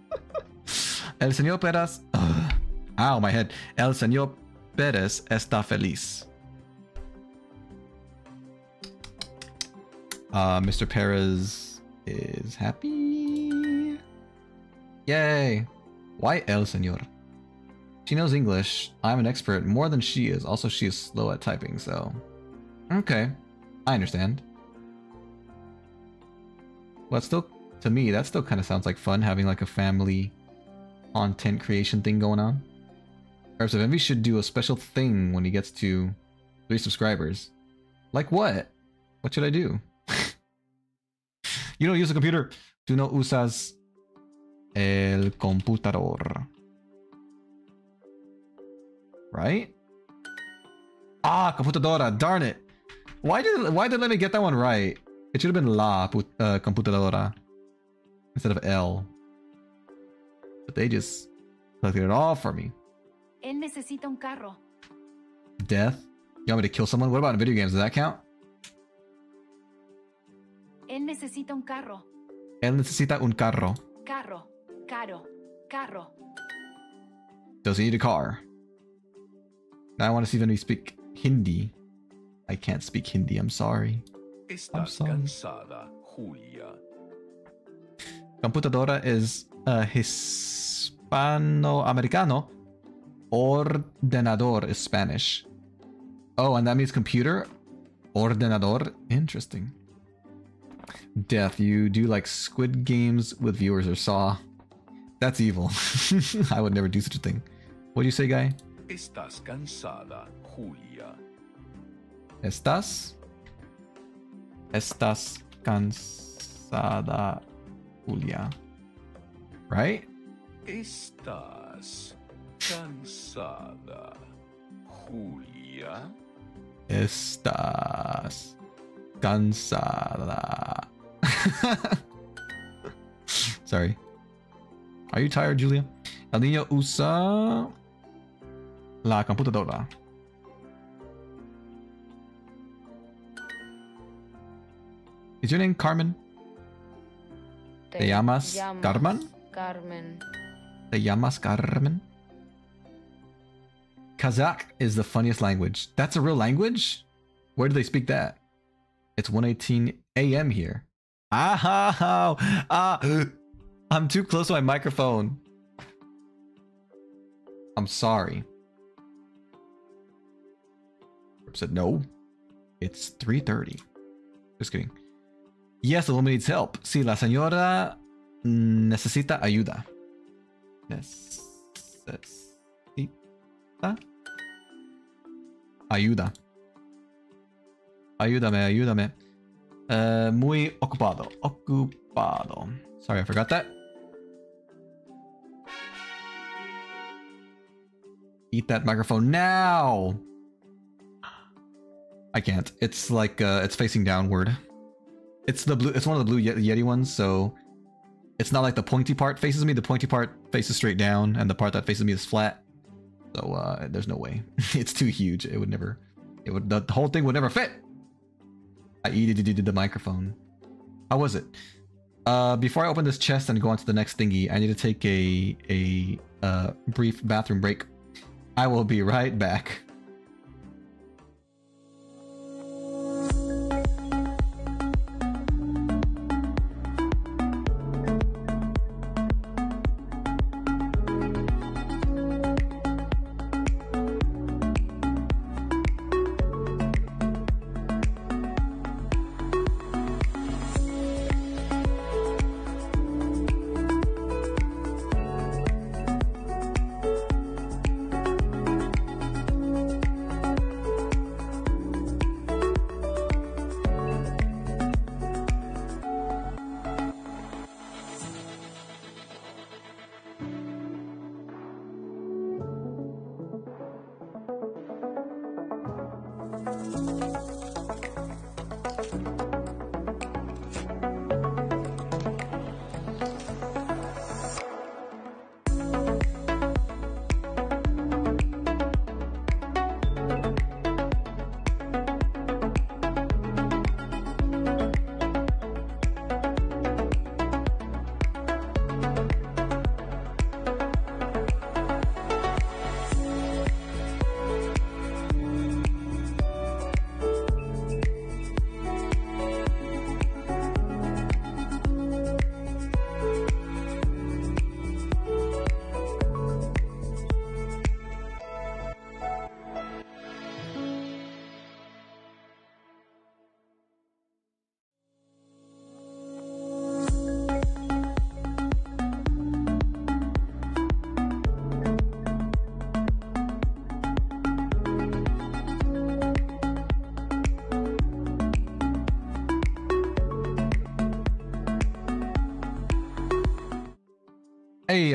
*laughs* El señor Perez. Ugh. Ow, my head. El señor Perez está feliz. Uh, Mr. Perez is happy. Yay. Why El señor? She knows English. I'm an expert more than she is. Also, she is slow at typing, so. Okay. I understand. Well, still, to me, that still kind of sounds like fun having like a family content creation thing going on. Perhaps of Envy should do a special thing when he gets to three subscribers. Like what? What should I do? *laughs* you don't use a computer. Tú no usas el computador. Right? Ah, computadora. Darn it. Why did why did let me get that one right? It should have been la put- uh, computadora instead of L. But they just collected it all for me. Él necesita un carro. Death? You want me to kill someone? What about in video games? Does that count? Él necesita un carro. Él necesita un carro. Carro. Caro. Carro. Does he need a car? Now I want to see if anybody speak Hindi. I can't speak Hindi, I'm sorry. Estás sorry. cansada, Julia. Computadora is uh, Hispano-Americano. Ordenador is Spanish. Oh, and that means computer? Ordenador? Interesting. Death, you do like Squid Games with viewers or Saw. That's evil. *laughs* I would never do such a thing. What do you say, guy? Estás cansada, Julia. ¿Estás? Estás cansada, Julia. Right? Estás cansada, Julia. Estás cansada. *laughs* Sorry. Are you tired, Julia? El niño usa la computadora. Is your name Carmen? ¿Te llamas Carmen? Carmen. ¿Te llamas Carmen? Kazakh is the funniest language. That's a real language? Where do they speak that? It's 1:18 a.m. here. Ah, ah, I'm too close to my microphone. I'm sorry. burp said no. It's 3.30. Just kidding. Yes, the woman needs help. Sí, la señora necesita ayuda. Necesita ayuda. Ayúdame, ayúdame. Uh, muy ocupado. Ocupado. Sorry, I forgot that. Eat that microphone now! I can't. It's like, uh, it's facing downward. It's the blue, it's one of the blue Ye- Yeti ones, so it's not like the pointy part faces me, the pointy part faces straight down, and the part that faces me is flat. So, uh, there's no way. *laughs* it's too huge. It would never, it would, the, the whole thing would never fit! I did the microphone. How was it? Uh, before I open this chest and go on to the next thingy, I need to take a a uh, brief bathroom break. I will be right back.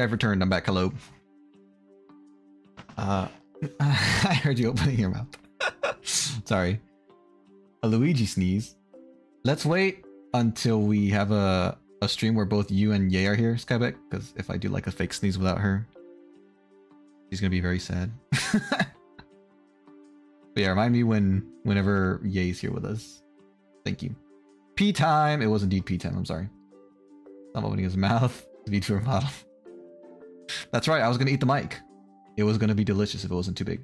I've returned. I'm back. Hello. Uh, *laughs* I heard you opening your mouth. *laughs* Sorry. A Luigi sneeze. Let's wait until we have a a stream where both you and Ye are here, Skybeck. Because if I do like a fake sneeze without her, she's gonna be very sad. *laughs* but yeah, remind me when whenever Ye's here with us. Thank you. P time. It was indeed P time. I'm sorry. I'm opening his mouth. VTuber model. That's right, I was gonna eat the mic. It was gonna be delicious if it wasn't too big.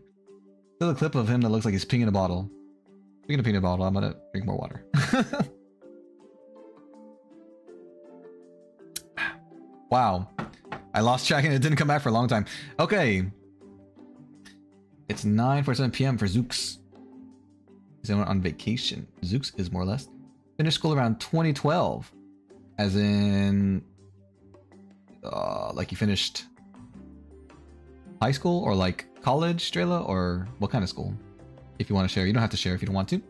Still a clip of him that looks like he's peeing in a bottle. Speaking of peeing in a bottle, I'm gonna drink more water. *laughs* wow. I lost track and it didn't come back for a long time. Okay. It's 9.47 p.m. for Zooks. He's on vacation. Zooks is more or less. Finished school around 2012. As in... Uh, like you finished high school or like college, Strela, or what kind of school? If you want to share, you don't have to share if you don't want to.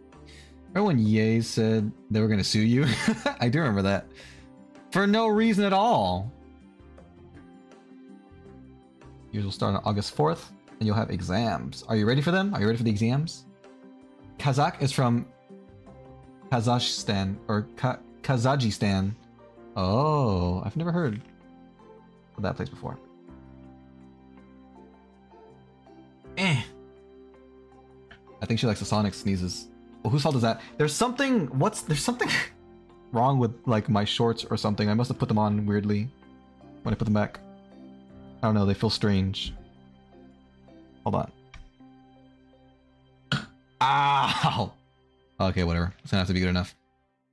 Remember when Ye said they were going to sue you? *laughs* I do remember that. For no reason at all. Yours will start on August 4th, and you'll have exams. Are you ready for them? Are you ready for the exams? Kazakh is from Kazakhstan, or Ka Kazajistan. Oh, I've never heard of that place before. I think she likes the Sonic sneezes. Well, whose fault is that? There's something. What's there's something *laughs* wrong with like my shorts or something. I must have put them on weirdly when I put them back. I don't know. They feel strange. Hold on. Ow. Okay, whatever. It's gonna have to be good enough.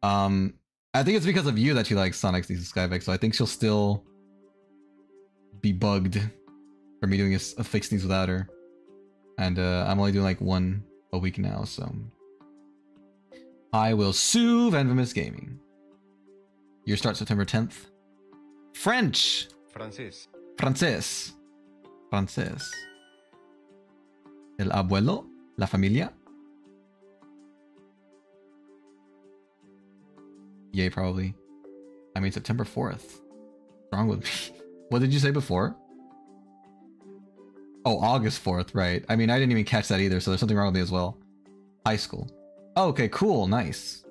Um, I think it's because of you that she likes Sonic sneezes Skyvex, so I think she'll still be bugged for me doing a, a fake sneeze without her. And uh, I'm only doing like one a week now, so I will sue Venvymous Gaming. Your start September 10th. French. Francés. Francés. Francés. El abuelo. La familia. Yay, probably. I mean, September 4th. What's wrong with me? *laughs* What did you say before? Oh, August 4th, right. I mean, I didn't even catch that either, so there's something wrong with me as well. High school. Oh, okay, cool, nice.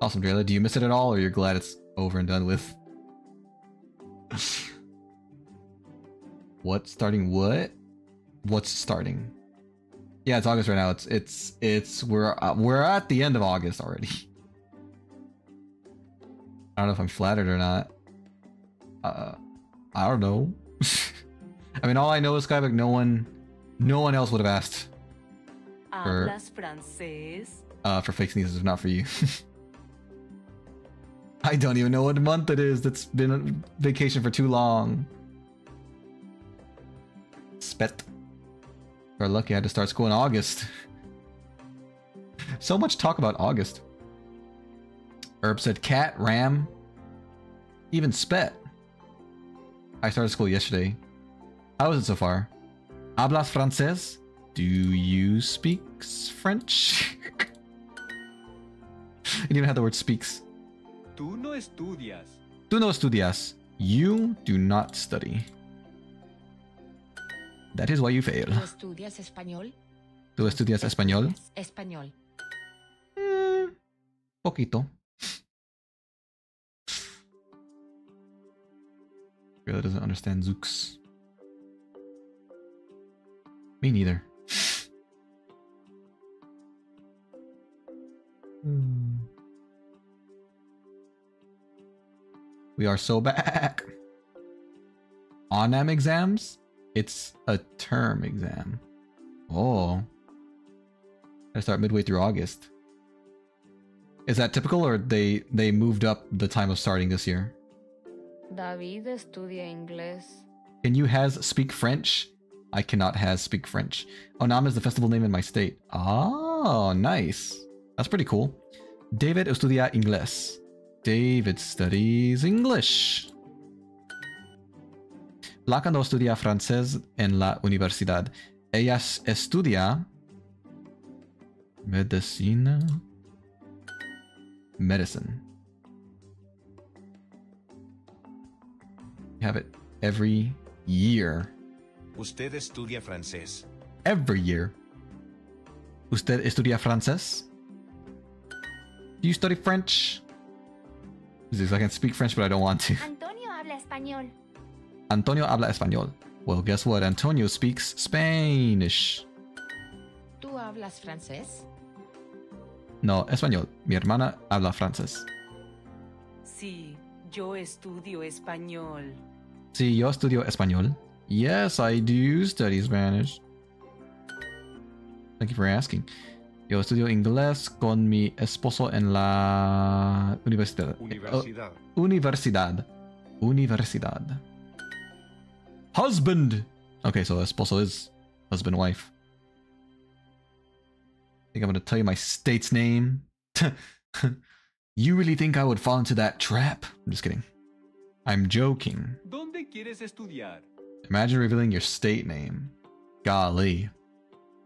Awesome, Drayla. Do you miss it at all, or you're glad it's over and done with? *laughs* what? Starting what? What's starting? Yeah, it's August right now. It's it's it's we're uh, we're at the end of August already. *laughs* I don't know if I'm flattered or not. Uh, I don't know. *laughs* I mean, all I know is Skybook. No one, no one else would have asked For- uh, for fake sneezes if not for you. *laughs* I don't even know what month it is. That's been on vacation for too long. Spet. We're lucky I had to start school in August. so much talk about August. Herb said cat, ram, even spet. I started school yesterday. How is it so far? Hablas francés? Do you speak French? *laughs* you didn't even have the word speaks. Tú no estudias. Tú no estudias. You do not study. That is why you fail. ¿Tú estudias español? ¿Tú estudias español? Español. Mm, poquito. Really doesn't understand Zooks. Me neither. Hmm. We are so back. ONAM exams? It's a term exam. Oh. I start midway through August. Is that typical or they they moved up the time of starting this year? David estudia inglés. Can you has speak French? I cannot has speak French. Onam is the festival name in my state. Oh, nice. That's pretty cool. David estudia inglés. David studies English. Blanca no estudia francés en la universidad. Ella estudia medicina. Medicine. You have it every year. Usted estudia francés. Every year. ¿Usted estudia francés? Do you study French? Because I can speak French, but I don't want to. Antonio habla español. Antonio habla español. Well, guess what? Antonio speaks Spanish. ¿Tú hablas francés? No, español. Mi hermana habla francés. Sí, yo estudio español. Sí, yo estudio español. Yes, I do study Spanish. Thank you for asking. Yo estudio inglés con mi esposo en la universidad. Universidad. Oh, universidad. Universidad. Husband! Okay, so esposo is husband, wife. I think I'm gonna tell you my state's name. *laughs* you really think I would fall into that trap? I'm just kidding. I'm joking. ¿Dónde quieres estudiar? Imagine revealing your state name. Golly.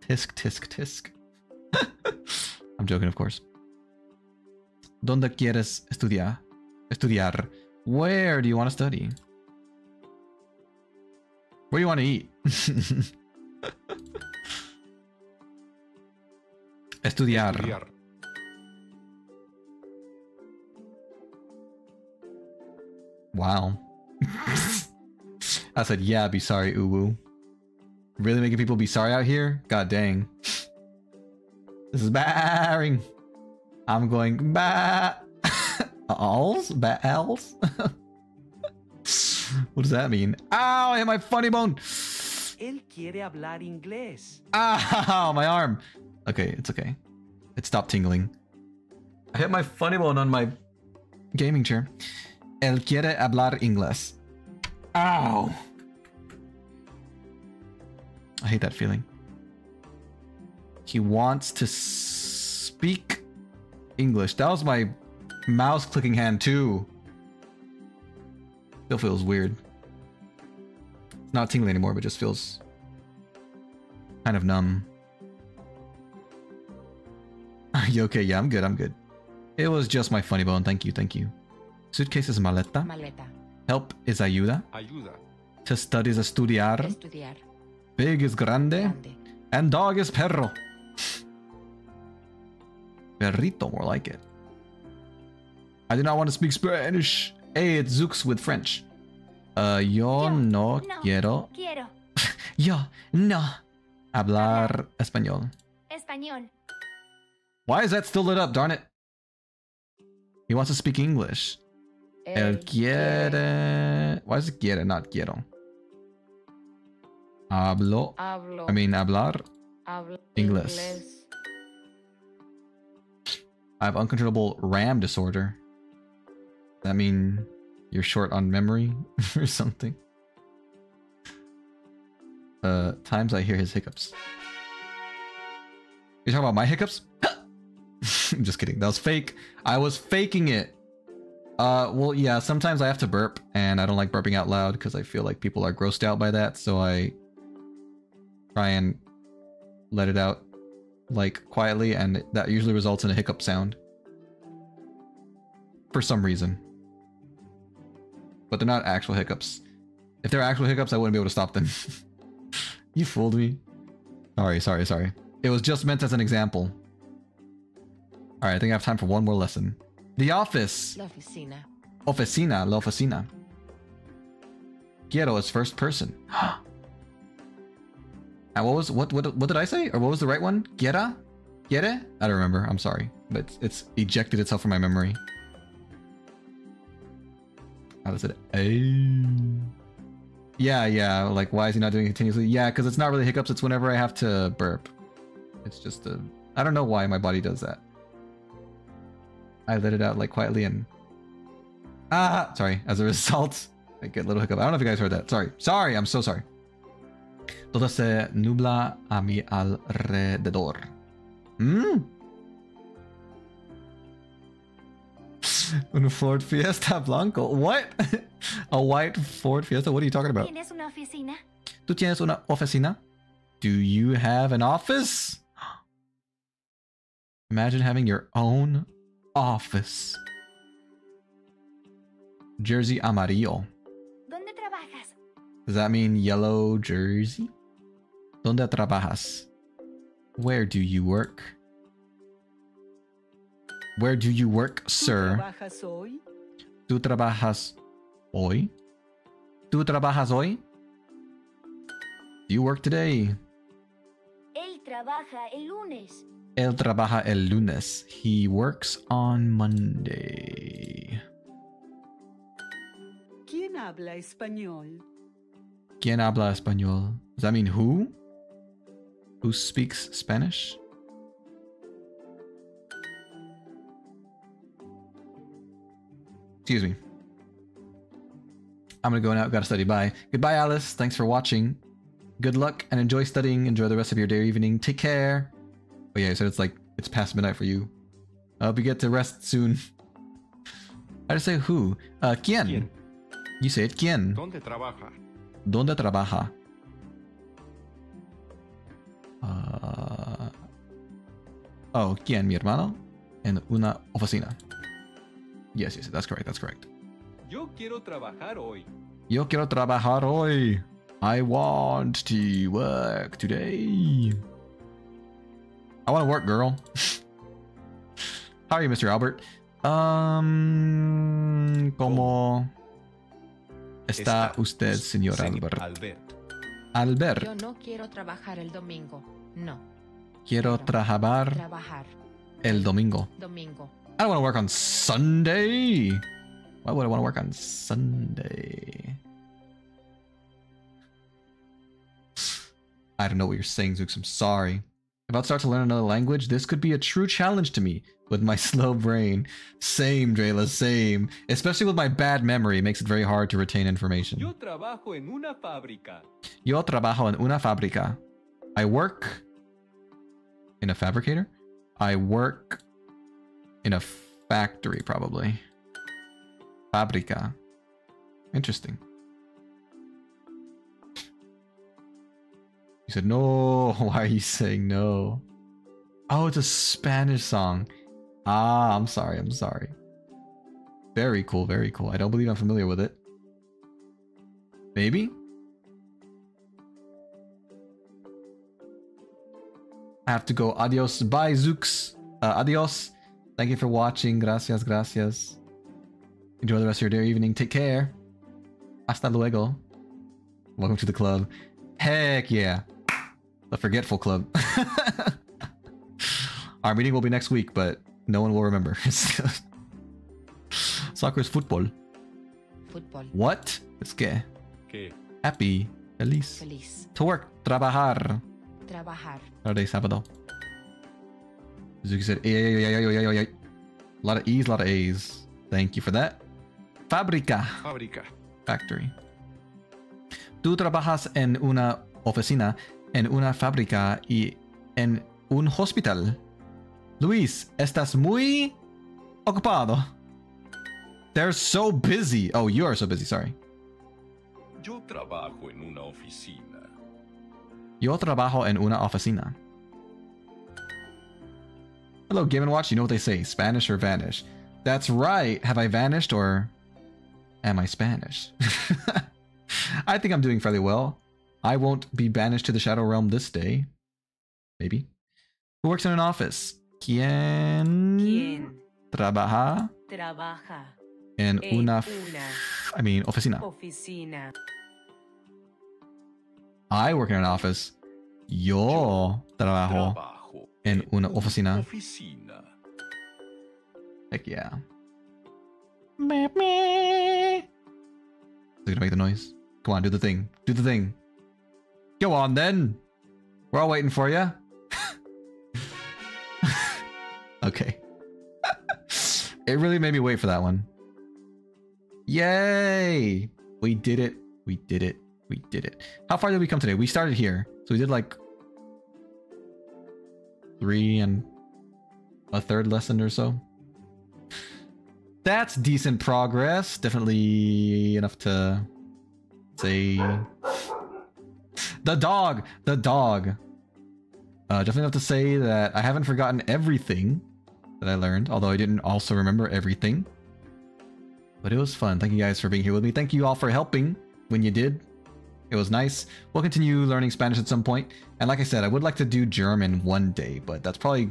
Tisk, tisk, tisk. *laughs* I'm joking, of course. ¿Dónde quieres estudiar? Estudiar. Where do you want to study? Where do you want to eat? *laughs* Estudiar. Estudiar. Wow. *laughs* I said, yeah, be sorry, Uwu. Really making people be sorry out here? God dang. This is boring. I'm going ba alls? *laughs* Ba alls? *laughs* what does that mean? Ow, I hit my funny bone. Él quiere hablar inglés. Ow, my arm. Okay, it's okay. It stopped tingling. I hit my funny bone on my gaming chair. Él quiere hablar inglés. Ow. I hate that feeling. He wants to speak English. That was my mouse clicking hand too. Still feels weird. It's not tingling anymore, but just feels kind of numb. *laughs* you okay? Yeah, I'm good. I'm good. It was just my funny bone. Thank you. Thank you. Suitcase is maleta. Maleta. Help is ayuda. Ayuda. To study is estudiar. Estudiar. Big is grande. Grande. And dog is perro. Perrito, more like it. I do not want to speak Spanish. Hey, it's Zooks with French. Uh, yo, no, no. quiero. Quiero. *laughs* Yo no hablar español. Español. Why is that still lit up? Darn it. He wants to speak English. El quiere. Why is it quiere, not quiero? Hablo. Hablo. I mean, hablar. hablo Inglés. inglés. I have uncontrollable RAM disorder. That mean you're short on memory *laughs* or something? Uh, times I hear his hiccups. You talking about my hiccups? *laughs* I'm just kidding. That was fake. I was faking it. Uh, well, yeah. Sometimes I have to burp, and I don't like burping out loud because I feel like people are grossed out by that. So I try and let it out like quietly, and that usually results in a hiccup sound for some reason. But they're not actual hiccups. If they're actual hiccups, I wouldn't be able to stop them. *laughs* you fooled me. Sorry, sorry, sorry. It was just meant as an example. Alright, I think I have time for one more lesson. The office. La oficina. Oficina, la oficina. Quiero is first person. *gasps* and what was what what what did I say? Or what was the right one? Quiera? Quiere? I don't remember. I'm sorry, but it's, it's ejected itself from my memory. How does it? Yeah, yeah. Like, why is he not doing it continuously? Yeah, because it's not really hiccups. It's whenever I have to burp. It's just a. I don't know why my body does that. I let it out like quietly and. Ah, sorry. As a *laughs* result, I get a little hiccup. I don't know if you guys heard that. Sorry. Sorry. I'm so sorry. Todo se nubla a mi alrededor. Hmm. Un Ford Fiesta Blanco. What? *laughs* a white Ford Fiesta? What are you talking about? ¿Tienes una oficina? ¿Tú tienes una oficina? Do you have an office? *gasps* Imagine having your own office. Jersey amarillo. ¿Dónde trabajas? Does that mean yellow jersey? ¿Dónde trabajas? Where do you work? Where do you work, sir? ¿Trabajas hoy? ¿Tú trabajas hoy? ¿Tú trabajas hoy? Do you work today? Él trabaja el lunes. Él trabaja el lunes. He works on Monday. ¿Quién habla español? ¿Quién habla español? Does that mean who? Who speaks Spanish? Excuse me. I'm gonna go now. Gotta study. Bye. Goodbye, Alice. Thanks for watching. Good luck and enjoy studying. Enjoy the rest of your day or evening. Take care. Oh yeah, so it's like it's past midnight for you. I hope you get to rest soon. *laughs* I just say who? Uh, ¿quién? ¿Quién? You say it. ¿Quién? ¿Dónde trabaja? ¿Dónde trabaja? Uh, oh, ¿quién? Mi hermano? En una oficina. Yes, yes, that's correct, that's correct. Yo quiero trabajar hoy. Yo quiero trabajar hoy. I want to work today. I want to work, girl. *laughs* How are you, Mr. Albert? Um, ¿Cómo está usted, señor Señor Albert? Albert. Yo no quiero trabajar el domingo. No. quiero trabajar Trabajar. el domingo. Domingo. I don't want to work on Sunday. Why would I want to work on Sunday? I don't know what you're saying, Zooks. I'm sorry. If I start to learn another language, this could be a true challenge to me with my *laughs* slow brain. Same, Drayla, same. Especially with my bad memory, it makes it very hard to retain information. Yo trabajo en una fábrica. Yo trabajo en una fábrica. I work in a fabricator. I work in a factory, probably. Fabrica. Interesting. You said no. *laughs* Why are you saying no? Oh, it's a Spanish song. Ah, I'm sorry. I'm sorry. Very cool. Very cool. I don't believe I'm familiar with it. Maybe? I have to go. Adios. Bye, Zooks. Uh, adios. Thank you for watching. Gracias, gracias. Enjoy the rest of your day or evening. Take care. Hasta luego. Welcome to the club. Heck yeah. The Forgetful Club. *laughs* Our meeting will be next week, but no one will remember. *laughs* Soccer is football. Fútbol. What? Es que. ¿Qué? Happy. Feliz. Feliz. To work. Trabajar. Trabajar. Saturday, sábado. Zuki said, ay, ay, ay, ay, ay, ay, ay. A lot of E's, a lot of A's. Thank you for that. Fábrica. Fábrica. Factory. Tú trabajas en una oficina, en una fábrica y en un hospital. Luis, estás muy ocupado. They're so busy. Oh, you are so busy, sorry. Yo trabajo en una oficina. Yo trabajo en una oficina. Hello, Game & Watch. You know what they say, Spanish or vanish. That's right. Have I vanished or am I Spanish? *laughs* I think I'm doing fairly well. I won't be banished to the Shadow Realm this day. Maybe. Who works in an office? ¿Quién, ¿Quién trabaja trabaja en en una, una f- I mean, oficina? oficina? I work in an office. Yo trabajo Trabajo en una oficina. oficina. Heck yeah. Meep, meep. Is it gonna make the noise? Come on, do the thing. Do the thing. Go on then. We're all waiting for you. *laughs* okay. *laughs* it really made me wait for that one. Yay! We did it. We did it. We did it. How far did we come today? We started here. So we did like three and a third lesson or so. That's decent progress. Definitely enough to say. The dog! The dog! Uh, definitely enough to say that I haven't forgotten everything that I learned, although I didn't also remember everything. But it was fun. Thank you guys for being here with me. Thank you all for helping when you did. It was nice. We'll continue learning Spanish at some point. And like I said, I would like to do German one day, but that's probably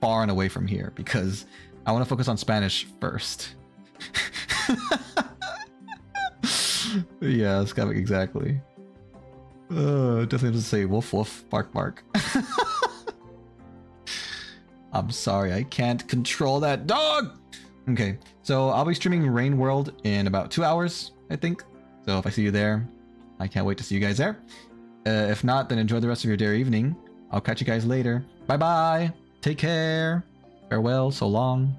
far and away from here because I want to focus on Spanish first. *laughs* yeah, Scavik, exactly. Uh, definitely have to say woof woof, bark bark. *laughs* I'm sorry, I can't control that dog! Okay, so I'll be streaming Rain World in about two hours, I think. So if I see you there, I can't wait to see you guys there. Uh, if not, then enjoy the rest of your day or evening. I'll catch you guys later. Bye bye! Take care! Farewell, so long.